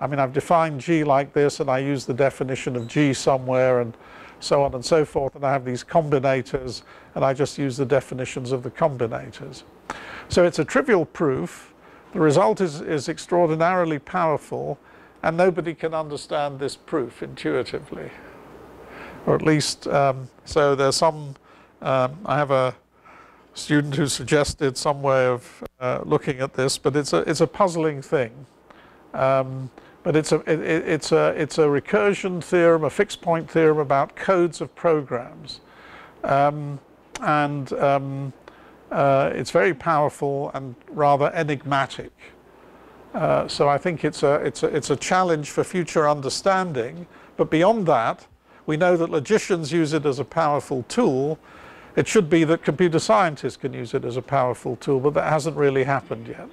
Speaker 1: I mean, I've defined G like this, and I use the definition of G somewhere, and so on and so forth, and I have these combinators, and I just use the definitions of the combinators. So it's a trivial proof. The result is, is extraordinarily powerful, and nobody can understand this proof intuitively. Or at least, um, so there's some, um, I have a student who suggested some way of uh, looking at this, but it's a, it's a puzzling thing. Um, but it's a, it, it's, a, it's a recursion theorem, a fixed point theorem about codes of programs. Um, and um, uh, it's very powerful and rather enigmatic. Uh, so I think it's a, it's, a, it's a challenge for future understanding. But beyond that, we know that logicians use it as a powerful tool. It should be that computer scientists can use it as a powerful tool, but that hasn't really happened yet.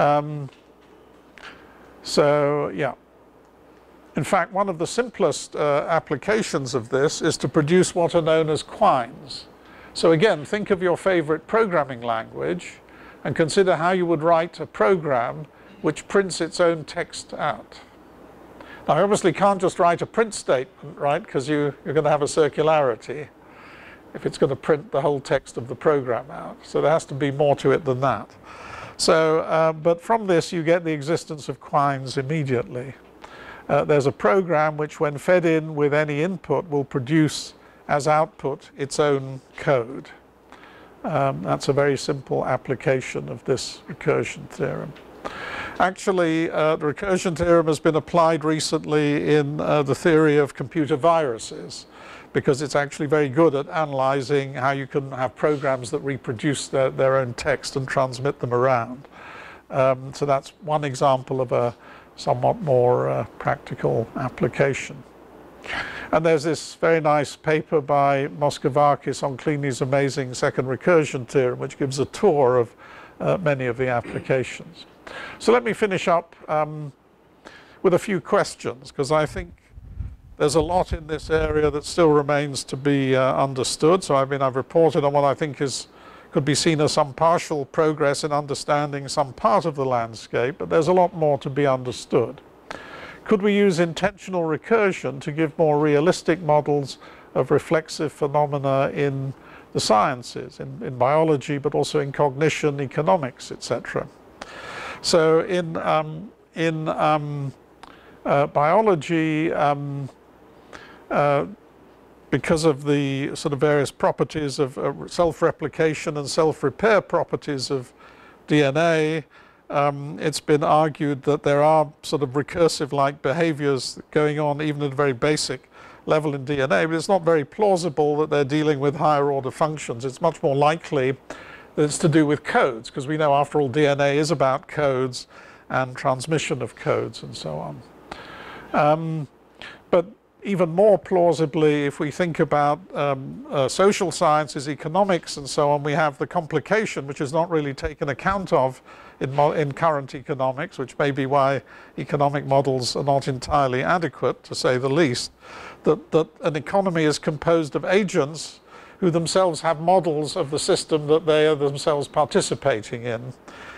Speaker 1: Um, so, yeah. In fact, one of the simplest uh, applications of this is to produce what are known as quines. So again, think of your favorite programming language and consider how you would write a program which prints its own text out. Now, I obviously can't just write a print statement, right, because you, you're going to have a circularity if it's going to print the whole text of the program out. So there has to be more to it than that. So, uh, but from this you get the existence of quines immediately. Uh, there's a program which when fed in with any input will produce as output its own code. Um, that's a very simple application of this recursion theorem. Actually, uh, the recursion theorem has been applied recently in uh, the theory of computer viruses because it's actually very good at analyzing how you can have programs that reproduce their, their own text and transmit them around. Um, so that's one example of a somewhat more uh, practical application. And there's this very nice paper by Moschovakis on Kleene's amazing second recursion theorem, which gives a tour of uh, many of the applications. So let me finish up um, with a few questions, because I think there's a lot in this area that still remains to be uh, understood. So I mean, I've reported on what I think is could be seen as some partial progress in understanding some part of the landscape, but there's a lot more to be understood. Could we use intensional recursion to give more realistic models of reflexive phenomena in the sciences, in, in biology, but also in cognition, economics, etc. So in, um, in um, uh, biology, um, uh, because of the sort of various properties of uh, self-replication and self-repair properties of DNA, um, it's been argued that there are sort of recursive-like behaviors going on even at a very basic level in DNA, but it's not very plausible that they're dealing with higher order functions. It's much more likely that it's to do with codes, because we know after all DNA is about codes and transmission of codes and so on. Um, but even more plausibly, if we think about um, uh, social sciences, economics, and so on, we have the complication, which is not really taken account of in, in, current economics, which may be why economic models are not entirely adequate, to say the least, that, that an economy is composed of agents who themselves have models of the system that they are themselves participating in.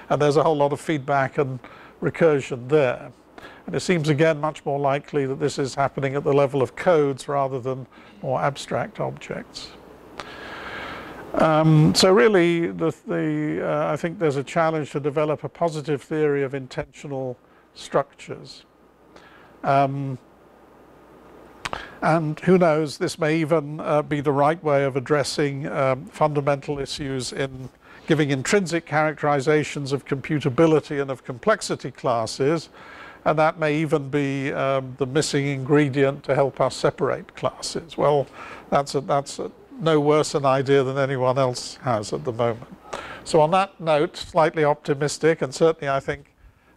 Speaker 1: And there's a whole lot of feedback and recursion there. And it seems again much more likely that this is happening at the level of codes rather than more abstract objects. Um, so really, the, the, uh, I think there's a challenge to develop a positive theory of intensional structures. Um, and who knows, this may even uh, be the right way of addressing um, fundamental issues in giving intrinsic characterizations of computability and of complexity classes, and that may even be um, the missing ingredient to help us separate classes. Well, that's, a, that's a, no worse an idea than anyone else has at the moment. So on that note, slightly optimistic, and certainly I think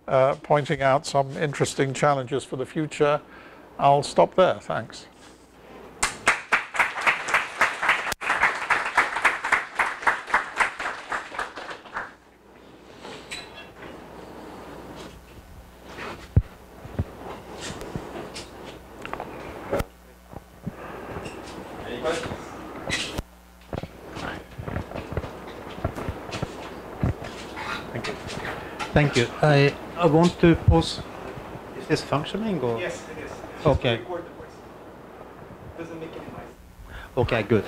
Speaker 1: uh, pointing out some interesting challenges for the future, I'll stop there. Thanks.
Speaker 3: Thank you. I, I want to pause. Is this functioning or?
Speaker 2: Yes, it is.
Speaker 3: Okay.
Speaker 2: Record the voice. Doesn't make any noise.
Speaker 3: Okay, good.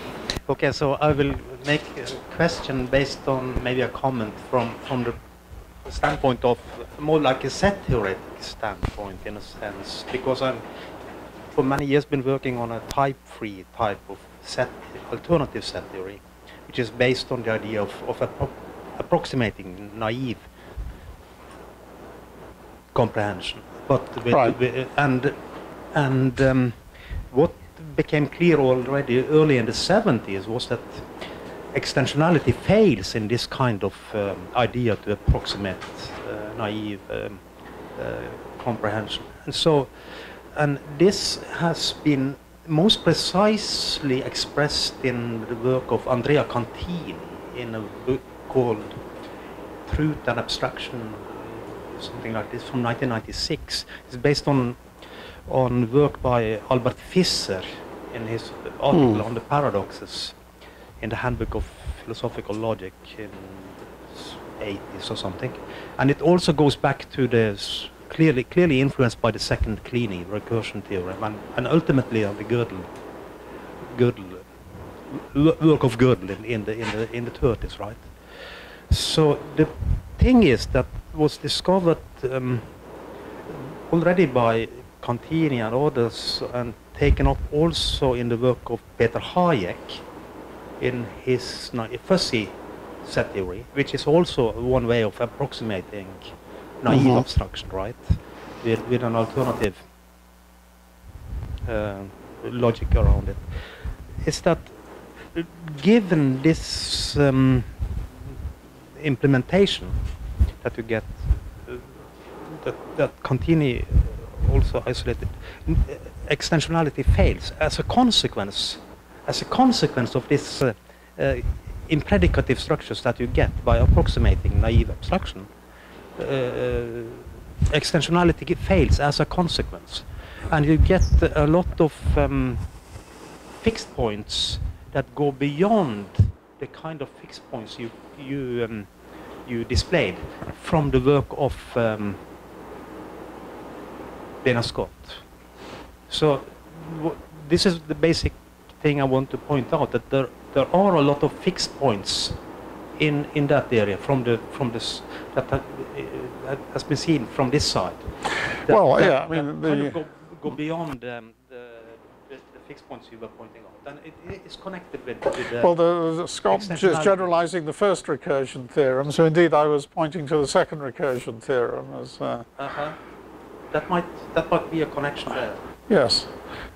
Speaker 3: Okay, so I will make a question based on maybe a comment from, from the standpoint of more like a set theoretic standpoint in a sense, because I'm for many years been working on a type-free type of set, alternative set theory, which is based on the idea of, of appro approximating naive comprehension. But
Speaker 1: Right.
Speaker 3: and and um, what became clear already early in the 70s was that extensionality fails in this kind of um, idea to approximate uh, naive um, uh, comprehension. And so, and this has been most precisely expressed in the work of Andrea Cantini in a book called Truth and Abstraction, something like this, from 1996. It's based on on work by Albert Visser in his article hmm. on the paradoxes in the Handbook of Philosophical Logic in the 80s or something. And it also goes back to the clearly clearly influenced by the second Kleene recursion theorem and, and ultimately on the Gödel Gödel work of Gödel in, in the in the in the 30s, right? So the thing is that was discovered um, already by Cantini and others and taken up also in the work of Peter Hájek in his fuzzy set theory, which is also one way of approximating naive
Speaker 1: Mhm.
Speaker 3: abstraction, right? With, with an alternative uh, logic around it. Is that given this um, implementation that you get, uh, that, that Cantini also isolated, uh, extensionality fails as a consequence, as a consequence of this uh, uh, impredicative structures that you get by approximating naive abstraction. Uh, extensionality fails as a consequence, and you get a lot of um, fixed points that go beyond the kind of fixed points you you um, you displayed from the work of um, Dana Scott. So this is the basic thing I want to point out that there there are a lot of fixed points in in that area from the from this that, uh, has been seen from this side.
Speaker 1: That, well, that, yeah, I mean,
Speaker 3: the, go, go beyond um, the, the, the, fixed points you were pointing out, and it, it is connected with. with
Speaker 1: well, the, the Scott is generalising the first recursion theorem, so indeed I was pointing to the second recursion theorem as. Uh,
Speaker 3: uh-huh. That might that might be a connection there.
Speaker 1: Yes,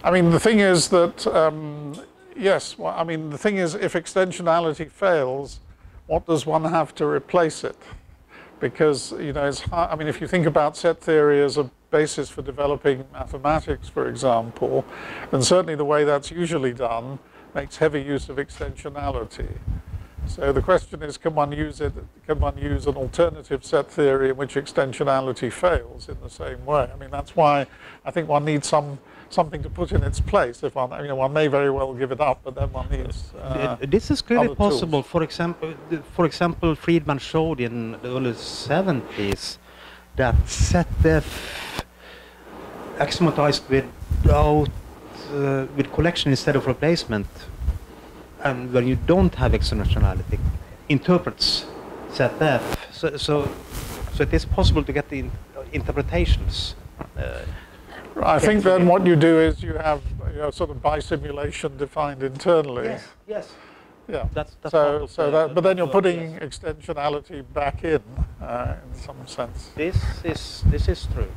Speaker 1: I mean the thing is that um, yes, well, I mean the thing is if extensionality fails, what does one have to replace it? Because, you know, it's hard, I mean, if you think about set theory as a basis for developing mathematics, for example, And certainly the way that's usually done makes heavy use of extensionality. So the question is, can one use it, can one use an alternative set theory in which extensionality fails in the same way? I mean, that's why I think one needs some something to put in its place. If one, you know, one may very well give it up, but then one needs. Uh,
Speaker 3: this is clearly possible. Tools. For example, for example, Friedman showed in the early 70s that ZF axiomatized without uh, with collection instead of replacement, and when you don't have extensionality, interprets ZF. So, so, so it is possible to get the in, uh, interpretations. Uh,
Speaker 1: I think then what you do is you have you know, sort of bisimulation defined internally.
Speaker 3: Yes, yes.
Speaker 1: Yeah. That's, that's so, so that, but then you're putting yes. extensionality back in, uh, in some sense.
Speaker 3: This is this is true.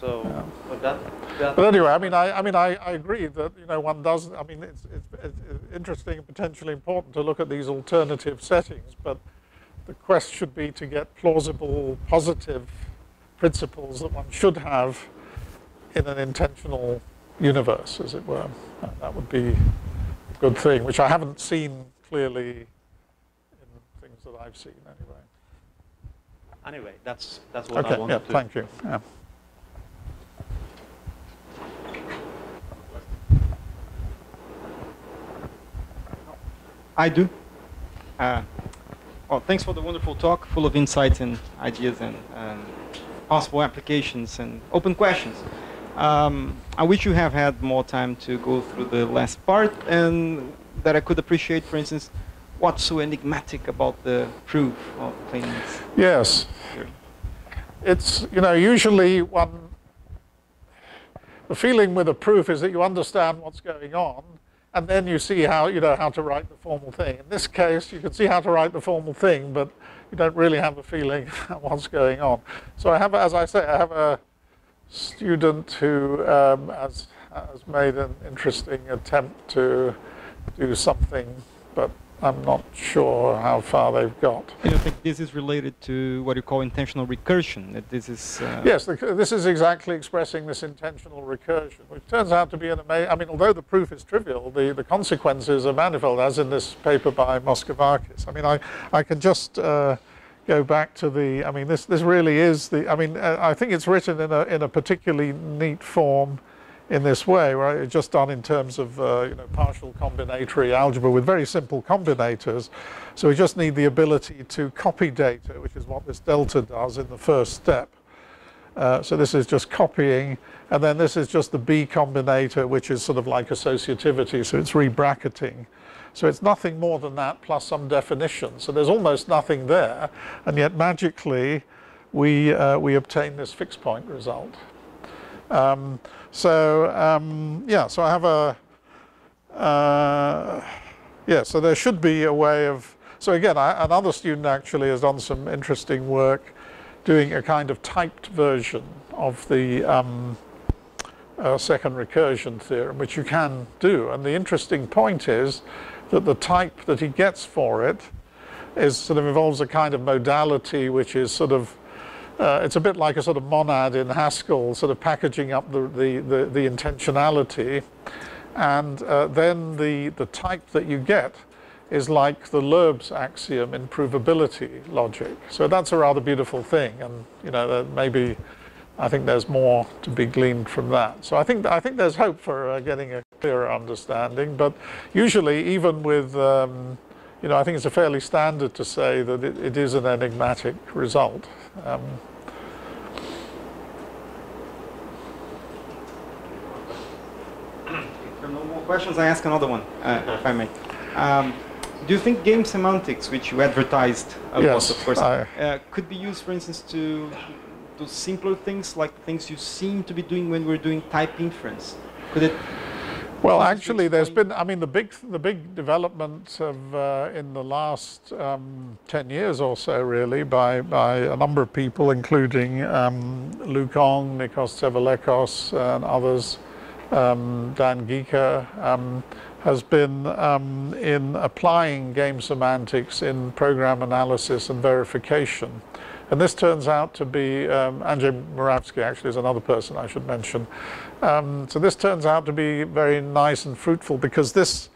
Speaker 3: So, yeah. but, that,
Speaker 1: that but anyway, I mean, I, I mean, I, I agree that you know one does. I mean, it's, it's, it's interesting and potentially important to look at these alternative settings, but the quest should be to get plausible, positive principles that one should have in an intensional universe, as it were. That would be a good thing, which I haven't seen clearly in things that I've seen anyway.
Speaker 3: Anyway, that's that's what
Speaker 1: okay,
Speaker 3: I wanted
Speaker 1: yeah,
Speaker 3: to.
Speaker 1: Thank you. Yeah.
Speaker 4: I do. Uh, well, thanks for the wonderful talk, full of insights and ideas and um, possible applications and open questions. Um, I wish you have had more time to go through the last part and that I could appreciate, for instance, what's so enigmatic about the proof of plainness.
Speaker 1: Yes. It's, you know, usually one, the feeling with a proof is that you understand what's going on and then you see how, you know, how to write the formal thing. In this case, you can see how to write the formal thing, but you don't really have a feeling what's going on. So I have, as I say, I have a, student who um, has, has made an interesting attempt to do something, but I'm not sure how far they've got.
Speaker 4: I think this is related to what you call intensional recursion. That this is uh
Speaker 1: yes, the, this is exactly expressing this intensional recursion, which turns out to be an amazing. I mean, although the proof is trivial, the the consequences are manifold, as in this paper by Moschovakis. I mean, I I can just. Uh, go back to the, I mean, this, this really is the, I mean, uh, I think it's written in a, in a particularly neat form in this way, right? It's just done in terms of, uh, you know, partial combinatory algebra with very simple combinators. So we just need the ability to copy data, which is what this delta does in the first step. Uh, so this is just copying, and then this is just the B combinator, which is sort of like associativity, so it's rebracketing. So it's nothing more than that plus some definition. So there's almost nothing there, and yet magically we, uh, we obtain this fixed point result. Um, so um, yeah, so I have a, uh, yeah, so there should be a way of, so again, I, another student actually has done some interesting work doing a kind of typed version of the um, uh, second recursion theorem, which you can do. And the interesting point is that the type that he gets for it is sort of involves a kind of modality which is sort of uh, it's a bit like a sort of monad in Haskell, sort of packaging up the, the, the, the intensionality. And uh, then the, the type that you get is like the Löb's axiom in provability logic. So that's a rather beautiful thing. And, you know, maybe I think there's more to be gleaned from that. So I think I think there's hope for uh, getting a clearer understanding. But usually, even with um, you know, I think it's a fairly standard to say that it, it is an enigmatic result. Um, no more
Speaker 4: questions, I ask another one, uh, if I may. Um, do you think game semantics, which you advertised uh,
Speaker 1: yes,
Speaker 4: of course,
Speaker 1: I,
Speaker 4: uh, could be used, for instance, to to simpler things like things you seem to be doing when we're doing type inference? Could it
Speaker 1: well, actually, there's been, I mean, the big, the big development of, uh, in the last um, 10 years or so, really, by, by a number of people, including um, Luke Ong, Nikos Tsevelekos, and others, um, Dan Ghica, um, has been um, in applying game semantics in program analysis and verification. And this turns out to be, um, Andrzej Murawski actually is another person I should mention. Um, so this turns out to be very nice and fruitful because this,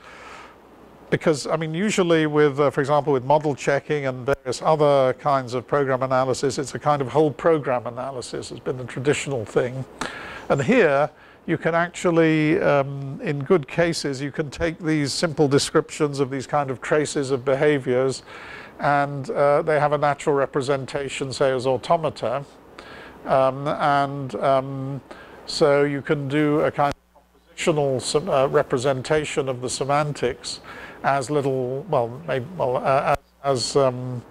Speaker 1: because I mean usually with, uh, for example, with model checking and various other kinds of program analysis, it's a kind of whole program analysis. It's been the traditional thing. And here you can actually, um, in good cases, you can take these simple descriptions of these kind of traces of behaviors and uh, they have a natural representation, say, as automata. Um, and um, so you can do a kind of compositional uh, representation of the semantics as little, well, maybe, well uh, as, as um,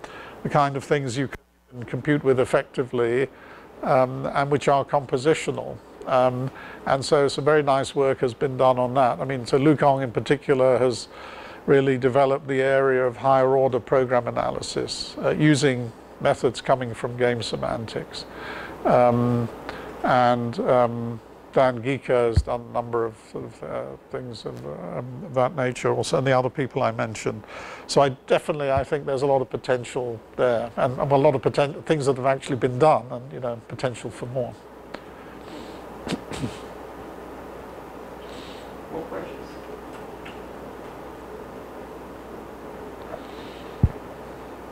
Speaker 1: the kind of things you can compute with effectively um, and which are compositional. Um, and so some very nice work has been done on that. I mean, so Luke Ong in particular has really developed the area of higher order program analysis uh, using methods coming from game semantics. Um, and um, Dan Ghica has done a number of, sort of uh, things of, um, of that nature, also, and the other people I mentioned. So I definitely, I think there's a lot of potential there, and, and a lot of poten- things that have actually been done, and you know, potential for more.
Speaker 4: More questions?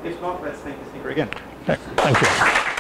Speaker 4: If not, let's thank the speaker again.
Speaker 1: Okay, thank you.